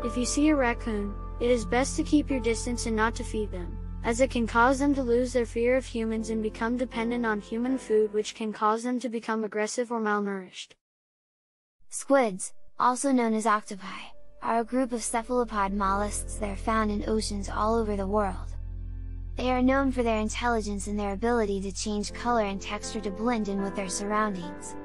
If you see a raccoon, it is best to keep your distance and not to feed them as it can cause them to lose their fear of humans and become dependent on human food which can cause them to become aggressive or malnourished. Squids, also known as octopi, are a group of cephalopod mollusks that are found in oceans all over the world. They are known for their intelligence and their ability to change color and texture to blend in with their surroundings.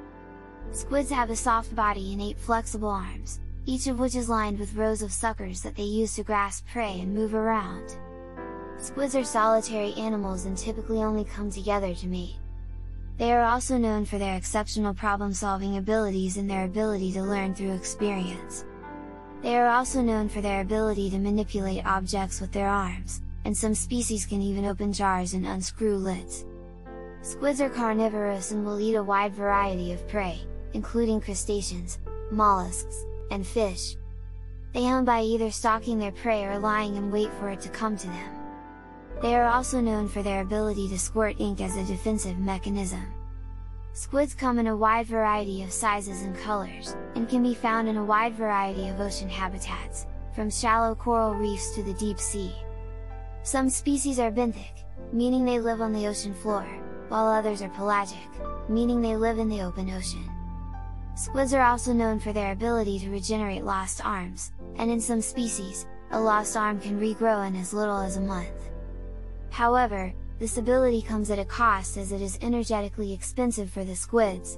Squids have a soft body and eight flexible arms, each of which is lined with rows of suckers that they use to grasp prey and move around. Squids are solitary animals and typically only come together to mate. They are also known for their exceptional problem-solving abilities and their ability to learn through experience. They are also known for their ability to manipulate objects with their arms, and some species can even open jars and unscrew lids. Squids are carnivorous and will eat a wide variety of prey, including crustaceans, mollusks, and fish. They hunt by either stalking their prey or lying in wait for it to come to them. They are also known for their ability to squirt ink as a defensive mechanism. Squids come in a wide variety of sizes and colors, and can be found in a wide variety of ocean habitats, from shallow coral reefs to the deep sea. Some species are benthic, meaning they live on the ocean floor, while others are pelagic, meaning they live in the open ocean. Squids are also known for their ability to regenerate lost arms, and in some species, a lost arm can regrow in as little as a month. However, this ability comes at a cost as it is energetically expensive for the squids.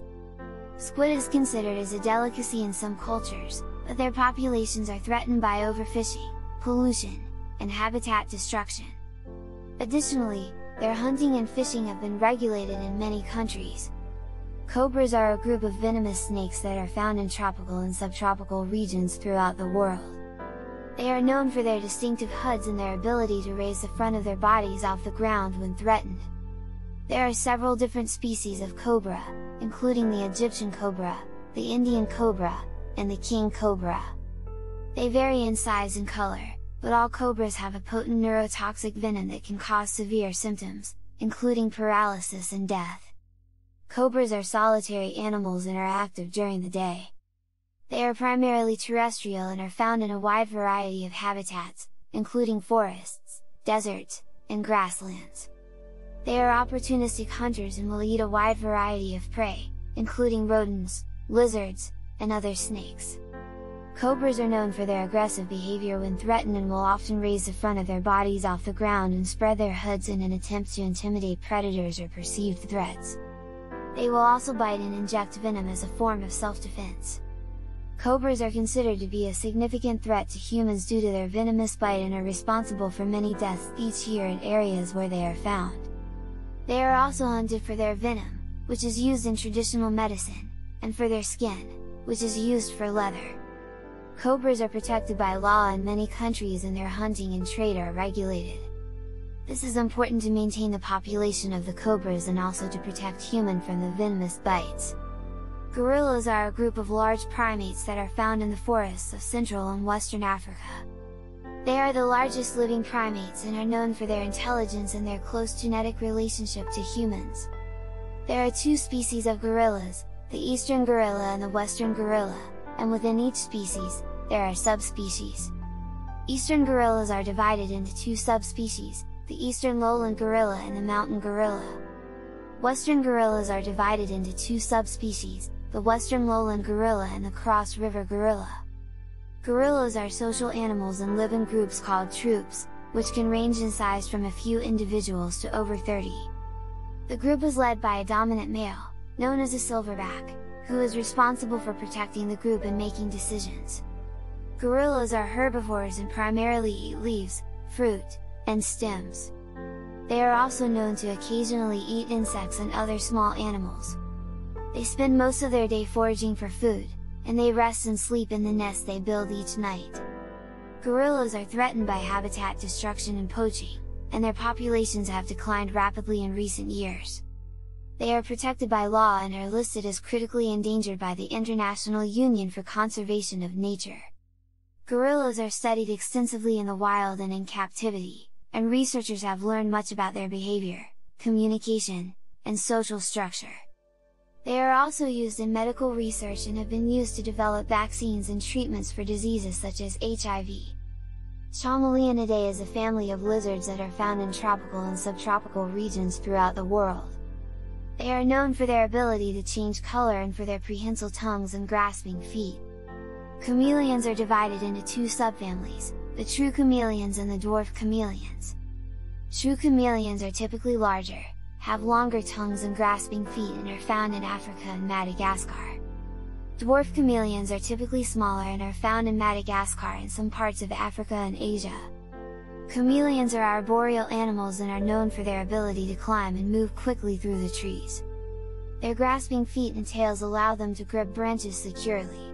Squid is considered as a delicacy in some cultures, but their populations are threatened by overfishing, pollution, and habitat destruction. Additionally, their hunting and fishing have been regulated in many countries. Cobras are a group of venomous snakes that are found in tropical and subtropical regions throughout the world. They are known for their distinctive hoods and their ability to raise the front of their bodies off the ground when threatened. There are several different species of cobra, including the Egyptian cobra, the Indian cobra, and the king cobra. They vary in size and color, but all cobras have a potent neurotoxic venom that can cause severe symptoms, including paralysis and death. Cobras are solitary animals and are active during the day. They are primarily terrestrial and are found in a wide variety of habitats, including forests, deserts, and grasslands. They are opportunistic hunters and will eat a wide variety of prey, including rodents, lizards, and other snakes. Cobras are known for their aggressive behavior when threatened and will often raise the front of their bodies off the ground and spread their hoods in an attempt to intimidate predators or perceived threats. They will also bite and inject venom as a form of self-defense. Cobras are considered to be a significant threat to humans due to their venomous bite and are responsible for many deaths each year in areas where they are found. They are also hunted for their venom, which is used in traditional medicine, and for their skin, which is used for leather. Cobras are protected by law in many countries and their hunting and trade are regulated. This is important to maintain the population of the cobras and also to protect human from the venomous bites. Gorillas are a group of large primates that are found in the forests of Central and Western Africa. They are the largest living primates and are known for their intelligence and their close genetic relationship to humans. There are two species of gorillas, the eastern gorilla and the western gorilla, and within each species, there are subspecies. Eastern gorillas are divided into two subspecies, the eastern lowland gorilla and the mountain gorilla. Western gorillas are divided into two subspecies, the western lowland gorilla and the cross river gorilla. Gorillas are social animals and live in groups called troops, which can range in size from a few individuals to over 30. The group is led by a dominant male, known as a silverback, who is responsible for protecting the group and making decisions. Gorillas are herbivores and primarily eat leaves, fruit, and stems. They are also known to occasionally eat insects and other small animals. They spend most of their day foraging for food, and they rest and sleep in the nest they build each night. Gorillas are threatened by habitat destruction and poaching, and their populations have declined rapidly in recent years. They are protected by law and are listed as critically endangered by the International Union for Conservation of Nature. Gorillas are studied extensively in the wild and in captivity, and researchers have learned much about their behavior, communication, and social structure. They are also used in medical research and have been used to develop vaccines and treatments for diseases such as HIV. Chamaeleonidae is a family of lizards that are found in tropical and subtropical regions throughout the world. They are known for their ability to change color and for their prehensile tongues and grasping feet. Chameleons are divided into two subfamilies, the true chameleons and the dwarf chameleons. True chameleons are typically larger, have longer tongues and grasping feet and are found in Africa and Madagascar. Dwarf chameleons are typically smaller and are found in Madagascar and some parts of Africa and Asia. Chameleons are arboreal animals and are known for their ability to climb and move quickly through the trees. Their grasping feet and tails allow them to grip branches securely.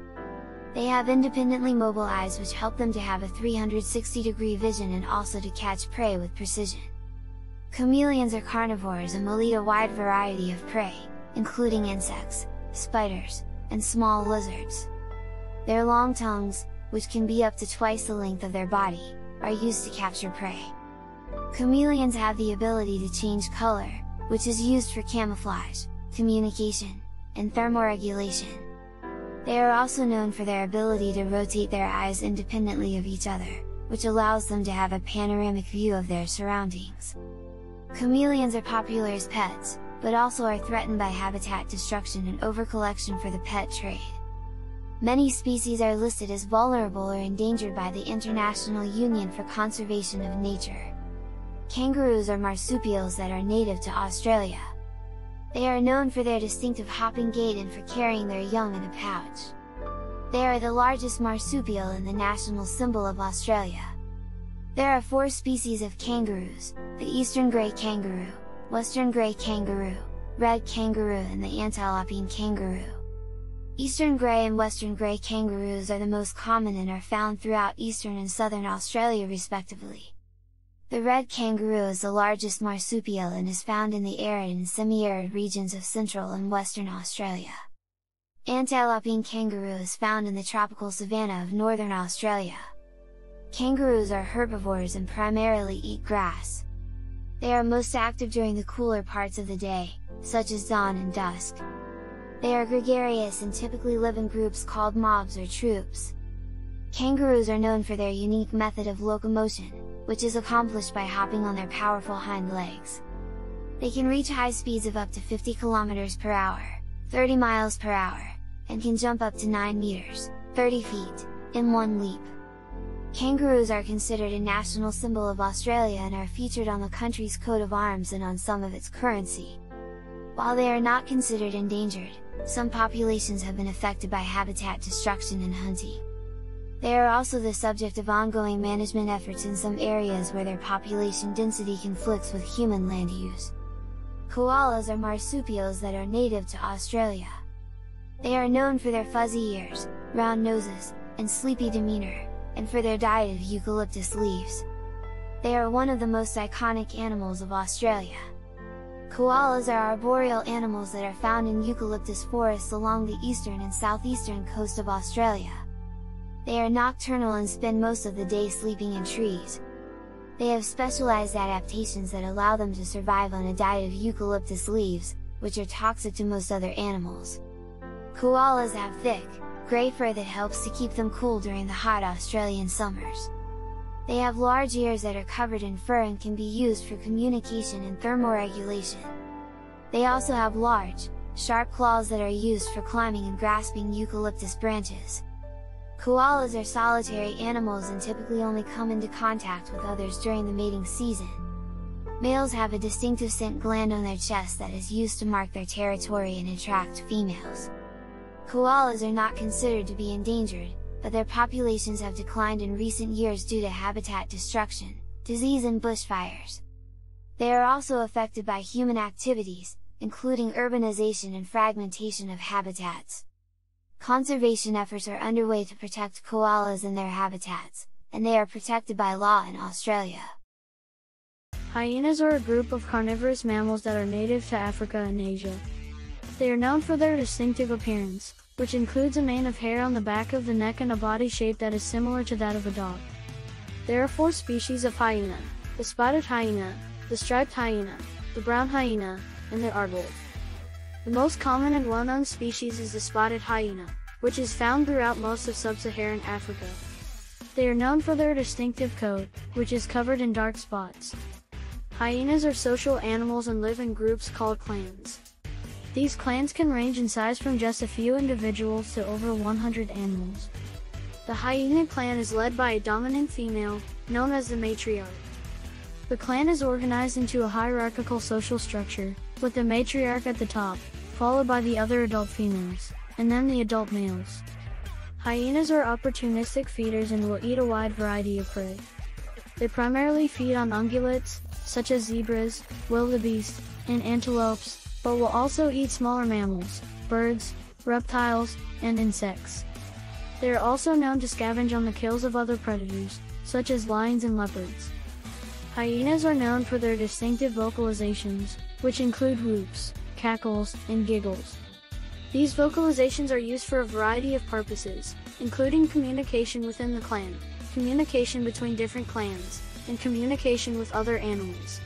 They have independently mobile eyes which help them to have a 360 degree vision and also to catch prey with precision. Chameleons are carnivores and will eat a wide variety of prey, including insects, spiders, and small lizards. Their long tongues, which can be up to twice the length of their body, are used to capture prey. Chameleons have the ability to change color, which is used for camouflage, communication, and thermoregulation. They are also known for their ability to rotate their eyes independently of each other, which allows them to have a panoramic view of their surroundings. Chameleons are popular as pets, but also are threatened by habitat destruction and overcollection for the pet trade. Many species are listed as vulnerable or endangered by the International Union for Conservation of Nature. Kangaroos are marsupials that are native to Australia. They are known for their distinctive hopping gait and for carrying their young in a pouch. They are the largest marsupial and the national symbol of Australia. There are four species of kangaroos, the eastern grey kangaroo, western grey kangaroo, red kangaroo and the Antilopine kangaroo. Eastern grey and western grey kangaroos are the most common and are found throughout eastern and southern Australia respectively. The red kangaroo is the largest marsupial and is found in the arid and semi-arid regions of central and western Australia. Antilopine kangaroo is found in the tropical savanna of northern Australia. Kangaroos are herbivores and primarily eat grass. They are most active during the cooler parts of the day, such as dawn and dusk. They are gregarious and typically live in groups called mobs or troops. Kangaroos are known for their unique method of locomotion, which is accomplished by hopping on their powerful hind legs. They can reach high speeds of up to 50 km per hour, 30 miles per hour, and can jump up to 9 meters, 30 feet, in one leap. Kangaroos are considered a national symbol of Australia and are featured on the country's coat of arms and on some of its currency. While they are not considered endangered, some populations have been affected by habitat destruction and hunting. They are also the subject of ongoing management efforts in some areas where their population density conflicts with human land use. Koalas are marsupials that are native to Australia. They are known for their fuzzy ears, round noses, and sleepy demeanor, and for their diet of eucalyptus leaves. They are one of the most iconic animals of Australia. Koalas are arboreal animals that are found in eucalyptus forests along the eastern and southeastern coast of Australia. They are nocturnal and spend most of the day sleeping in trees. They have specialized adaptations that allow them to survive on a diet of eucalyptus leaves, which are toxic to most other animals. Koalas have thick, grey fur that helps to keep them cool during the hot Australian summers. They have large ears that are covered in fur and can be used for communication and thermoregulation. They also have large, sharp claws that are used for climbing and grasping eucalyptus branches. Koalas are solitary animals and typically only come into contact with others during the mating season. Males have a distinctive scent gland on their chest that is used to mark their territory and attract females. Koalas are not considered to be endangered, but their populations have declined in recent years due to habitat destruction, disease and bushfires. They are also affected by human activities, including urbanization and fragmentation of habitats. Conservation efforts are underway to protect koalas and their habitats, and they are protected by law in Australia. Hyenas are a group of carnivorous mammals that are native to Africa and Asia. They are known for their distinctive appearance, which includes a mane of hair on the back of the neck and a body shape that is similar to that of a dog. There are four species of hyena, the spotted hyena, the striped hyena, the brown hyena, and the aardwolf. The most common and well-known species is the spotted hyena, which is found throughout most of sub-Saharan Africa. They are known for their distinctive coat, which is covered in dark spots. Hyenas are social animals and live in groups called clans. These clans can range in size from just a few individuals to over 100 animals. The hyena clan is led by a dominant female, known as the matriarch. The clan is organized into a hierarchical social structure, with the matriarch at the top, followed by the other adult females, and then the adult males. Hyenas are opportunistic feeders and will eat a wide variety of prey. They primarily feed on ungulates, such as zebras, wildebeest, and antelopes, but will also eat smaller mammals, birds, reptiles, and insects. They are also known to scavenge on the kills of other predators, such as lions and leopards. Hyenas are known for their distinctive vocalizations, which include whoops, cackles, and giggles. These vocalizations are used for a variety of purposes, including communication within the clan, communication between different clans, and communication with other animals.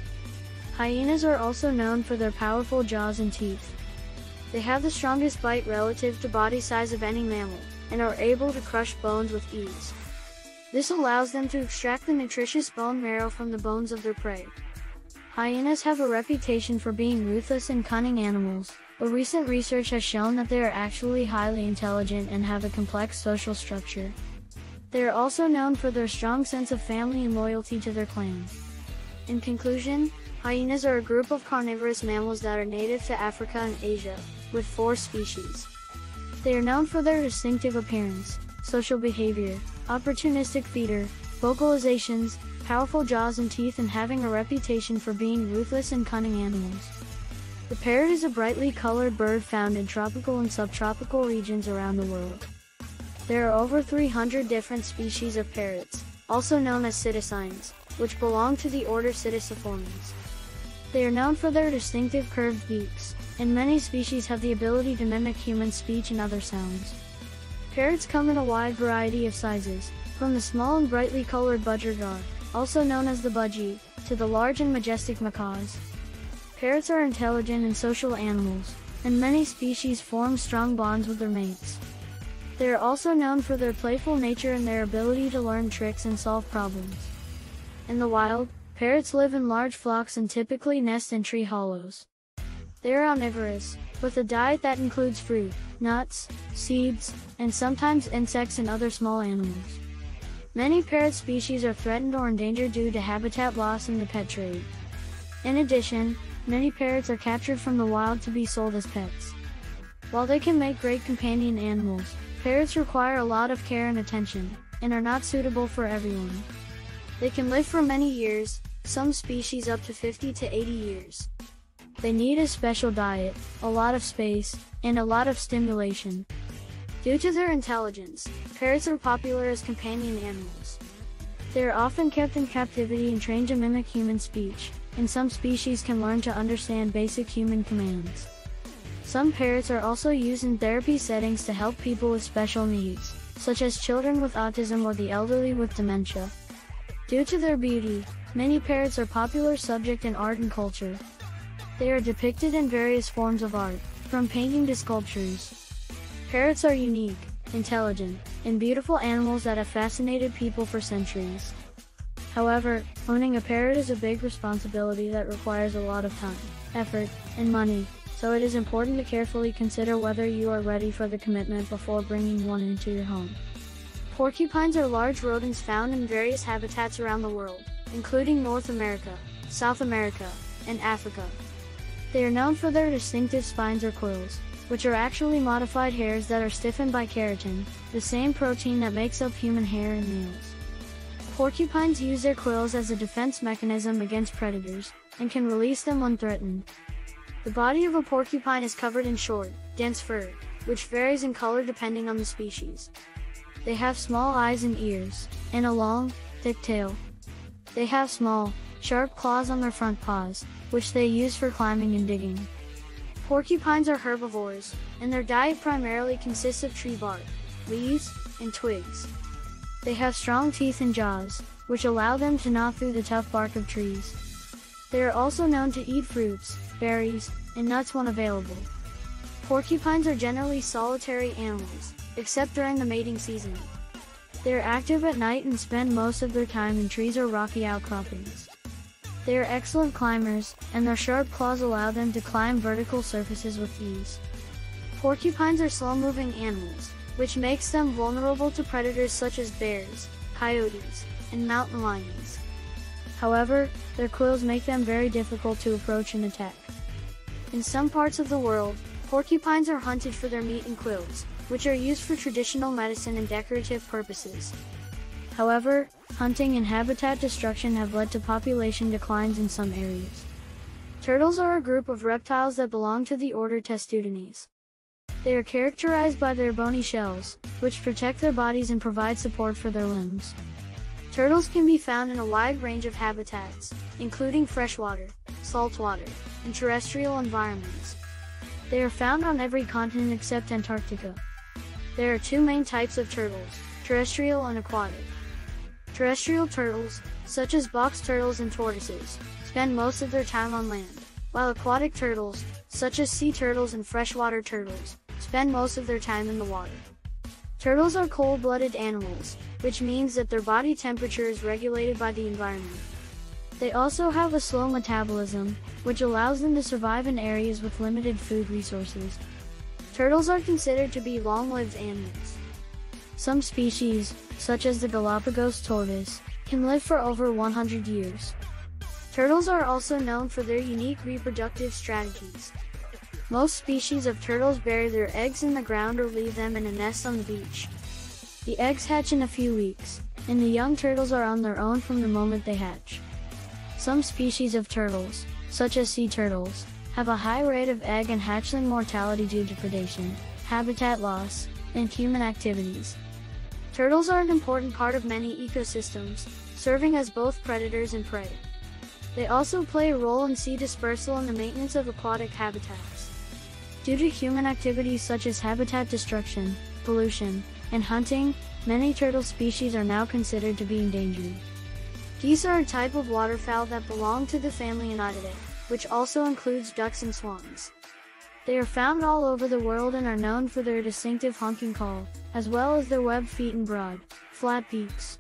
Hyenas are also known for their powerful jaws and teeth. They have the strongest bite relative to body size of any mammal, and are able to crush bones with ease. This allows them to extract the nutritious bone marrow from the bones of their prey. Hyenas have a reputation for being ruthless and cunning animals, but recent research has shown that they are actually highly intelligent and have a complex social structure. They are also known for their strong sense of family and loyalty to their clan. In conclusion, hyenas are a group of carnivorous mammals that are native to Africa and Asia, with four species. They are known for their distinctive appearance, social behavior, opportunistic feeder, vocalizations, powerful jaws and teeth and having a reputation for being ruthless and cunning animals. The parrot is a brightly colored bird found in tropical and subtropical regions around the world. There are over 300 different species of parrots, also known as psittacines, which belong to the order Psittaciformes. They are known for their distinctive curved beaks, and many species have the ability to mimic human speech and other sounds. Parrots come in a wide variety of sizes, from the small and brightly colored budgerigar, also known as the budgie, to the large and majestic macaws. Parrots are intelligent and social animals, and many species form strong bonds with their mates. They are also known for their playful nature and their ability to learn tricks and solve problems. In the wild, parrots live in large flocks and typically nest in tree hollows. They are omnivorous, with a diet that includes fruit, nuts, seeds, and sometimes insects and other small animals. Many parrot species are threatened or endangered due to habitat loss in the pet trade. In addition, many parrots are captured from the wild to be sold as pets. While they can make great companion animals, parrots require a lot of care and attention, and are not suitable for everyone. They can live for many years, some species up to 50 to 80 years. They need a special diet, a lot of space, and a lot of stimulation. Due to their intelligence, parrots are popular as companion animals. They are often kept in captivity and trained to mimic human speech, and some species can learn to understand basic human commands. Some parrots are also used in therapy settings to help people with special needs, such as children with autism or the elderly with dementia. Due to their beauty, many parrots are popular subject in art and culture. They are depicted in various forms of art, from painting to sculptures. Parrots are unique, intelligent, and beautiful animals that have fascinated people for centuries. However, owning a parrot is a big responsibility that requires a lot of time, effort, and money, so it is important to carefully consider whether you are ready for the commitment before bringing one into your home. Porcupines are large rodents found in various habitats around the world, including North America, South America, and Africa. They are known for their distinctive spines or quills, which are actually modified hairs that are stiffened by keratin, the same protein that makes up human hair and nails. Porcupines use their quills as a defense mechanism against predators, and can release them when threatened. The body of a porcupine is covered in short, dense fur, which varies in color depending on the species. They have small eyes and ears, and a long, thick tail. They have small, sharp claws on their front paws, which they use for climbing and digging. Porcupines are herbivores, and their diet primarily consists of tree bark, leaves, and twigs. They have strong teeth and jaws, which allow them to gnaw through the tough bark of trees. They are also known to eat fruits, berries, and nuts when available. Porcupines are generally solitary animals, except during the mating season. They are active at night and spend most of their time in trees or rocky outcroppings. They are excellent climbers, and their sharp claws allow them to climb vertical surfaces with ease. Porcupines are slow-moving animals, which makes them vulnerable to predators such as bears, coyotes, and mountain lions. However, their quills make them very difficult to approach and attack. In some parts of the world, porcupines are hunted for their meat and quills, which are used for traditional medicine and decorative purposes. However, hunting and habitat destruction have led to population declines in some areas. Turtles are a group of reptiles that belong to the order Testudines. They are characterized by their bony shells, which protect their bodies and provide support for their limbs. Turtles can be found in a wide range of habitats, including freshwater, saltwater, and terrestrial environments. They are found on every continent except Antarctica. There are two main types of turtles, terrestrial and aquatic. Terrestrial turtles, such as box turtles and tortoises, spend most of their time on land, while aquatic turtles, such as sea turtles and freshwater turtles, spend most of their time in the water. Turtles are cold-blooded animals, which means that their body temperature is regulated by the environment. They also have a slow metabolism, which allows them to survive in areas with limited food resources. Turtles are considered to be long-lived animals. Some species, such as the Galapagos tortoise, can live for over 100 years. Turtles are also known for their unique reproductive strategies. Most species of turtles bury their eggs in the ground or leave them in a nest on the beach. The eggs hatch in a few weeks, and the young turtles are on their own from the moment they hatch. Some species of turtles, such as sea turtles, have a high rate of egg and hatchling mortality due to predation, habitat loss, and human activities. Turtles are an important part of many ecosystems, serving as both predators and prey. They also play a role in sea dispersal and the maintenance of aquatic habitats. Due to human activities such as habitat destruction, pollution, and hunting, many turtle species are now considered to be endangered. Geese are a type of waterfowl that belong to the family Anatidae, which also includes ducks and swans. They are found all over the world and are known for their distinctive honking call, as well as their webbed feet and broad, flat beaks.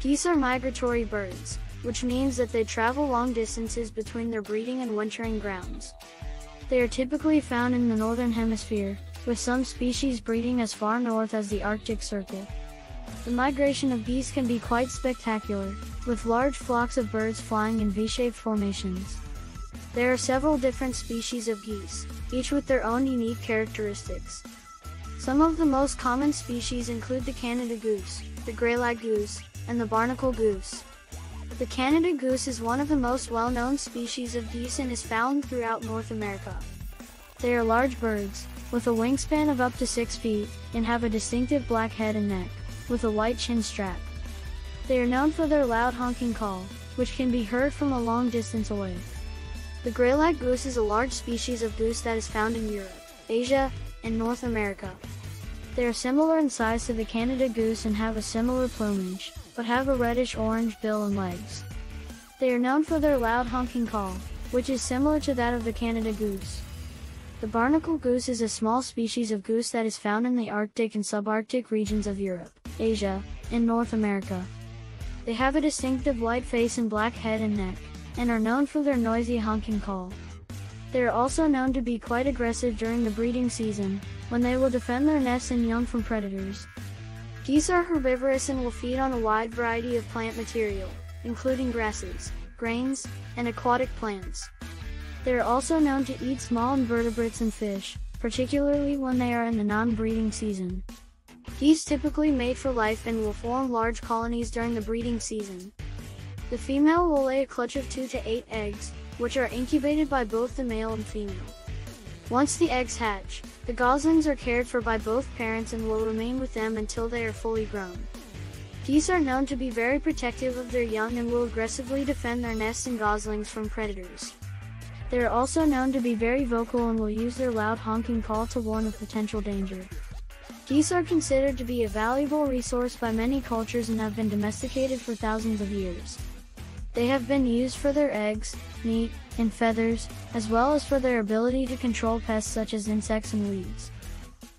Geese are migratory birds, which means that they travel long distances between their breeding and wintering grounds. They are typically found in the northern hemisphere, with some species breeding as far north as the Arctic Circle. The migration of geese can be quite spectacular, with large flocks of birds flying in V-shaped formations. There are several different species of geese, each with their own unique characteristics. Some of the most common species include the Canada goose, the greylag goose, and the barnacle goose. The Canada goose is one of the most well-known species of geese and is found throughout North America. They are large birds, with a wingspan of up to 6 feet, and have a distinctive black head and neck, with a white chin strap. They are known for their loud honking call, which can be heard from a long distance away. The greylag goose is a large species of goose that is found in Europe, Asia, and North America. They are similar in size to the Canada goose and have a similar plumage, but have a reddish-orange bill and legs. They are known for their loud honking call, which is similar to that of the Canada goose. The barnacle goose is a small species of goose that is found in the Arctic and subarctic regions of Europe, Asia, and North America. They have a distinctive white face and black head and neck and are known for their noisy honking call. They are also known to be quite aggressive during the breeding season, when they will defend their nests and young from predators. Geese are herbivorous and will feed on a wide variety of plant material, including grasses, grains, and aquatic plants. They are also known to eat small invertebrates and fish, particularly when they are in the non-breeding season. Geese typically mate for life and will form large colonies during the breeding season. The female will lay a clutch of 2 to 8 eggs, which are incubated by both the male and female. Once the eggs hatch, the goslings are cared for by both parents and will remain with them until they are fully grown. Geese are known to be very protective of their young and will aggressively defend their nests and goslings from predators. They are also known to be very vocal and will use their loud honking call to warn of potential danger. Geese are considered to be a valuable resource by many cultures and have been domesticated for thousands of years. They have been used for their eggs, meat, and feathers, as well as for their ability to control pests such as insects and weeds.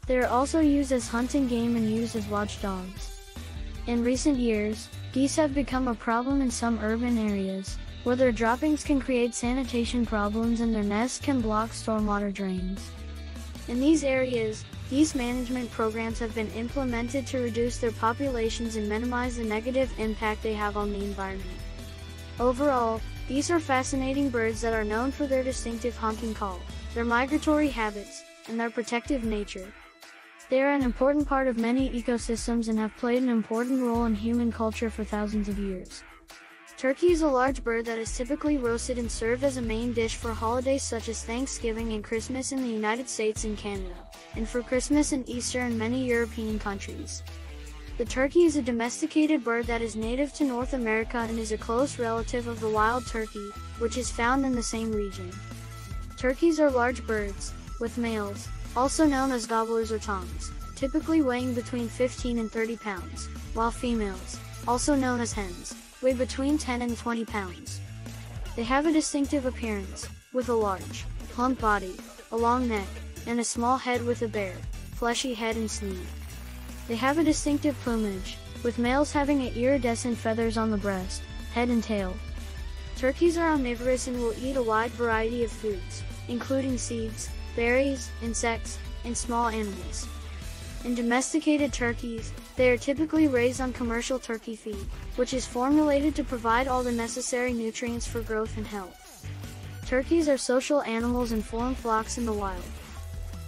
They are also used as hunting game and used as watchdogs. In recent years, geese have become a problem in some urban areas, where their droppings can create sanitation problems and their nests can block stormwater drains. In these areas, geese management programs have been implemented to reduce their populations and minimize the negative impact they have on the environment. Overall, these are fascinating birds that are known for their distinctive honking call, their migratory habits, and their protective nature. They are an important part of many ecosystems and have played an important role in human culture for thousands of years. Turkey is a large bird that is typically roasted and served as a main dish for holidays such as Thanksgiving and Christmas in the United States and Canada, and for Christmas and Easter in many European countries. The turkey is a domesticated bird that is native to North America and is a close relative of the wild turkey, which is found in the same region. Turkeys are large birds, with males, also known as gobblers or toms, typically weighing between 15 and 30 pounds, while females, also known as hens, weigh between 10 and 20 pounds. They have a distinctive appearance, with a large, plump body, a long neck, and a small head with a bare, fleshy head and snood. They have a distinctive plumage, with males having iridescent feathers on the breast, head and tail. Turkeys are omnivorous and will eat a wide variety of foods, including seeds, berries, insects, and small animals. In domesticated turkeys, they are typically raised on commercial turkey feed, which is formulated to provide all the necessary nutrients for growth and health. Turkeys are social animals and form flocks in the wild.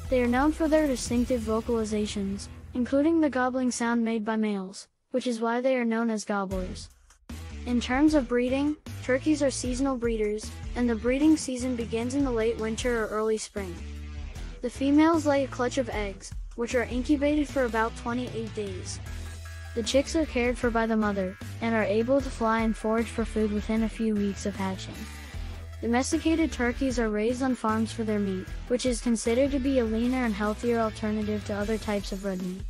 They are known for their distinctive vocalizations, including the gobbling sound made by males, which is why they are known as gobblers. In terms of breeding, turkeys are seasonal breeders, and the breeding season begins in the late winter or early spring. The females lay a clutch of eggs, which are incubated for about 28 days. The chicks are cared for by the mother, and are able to fly and forage for food within a few weeks of hatching. Domesticated turkeys are raised on farms for their meat, which is considered to be a leaner and healthier alternative to other types of red meat.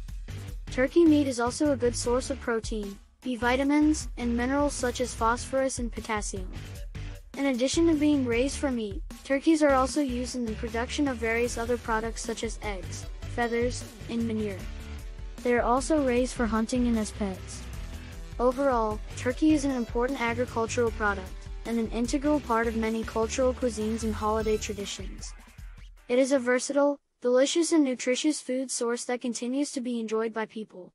Turkey meat is also a good source of protein, B vitamins, and minerals such as phosphorus and potassium. In addition to being raised for meat, turkeys are also used in the production of various other products such as eggs, feathers, and manure. They are also raised for hunting and as pets. Overall, turkey is an important agricultural product, and an integral part of many cultural cuisines and holiday traditions. It is a versatile, delicious and nutritious food source that continues to be enjoyed by people.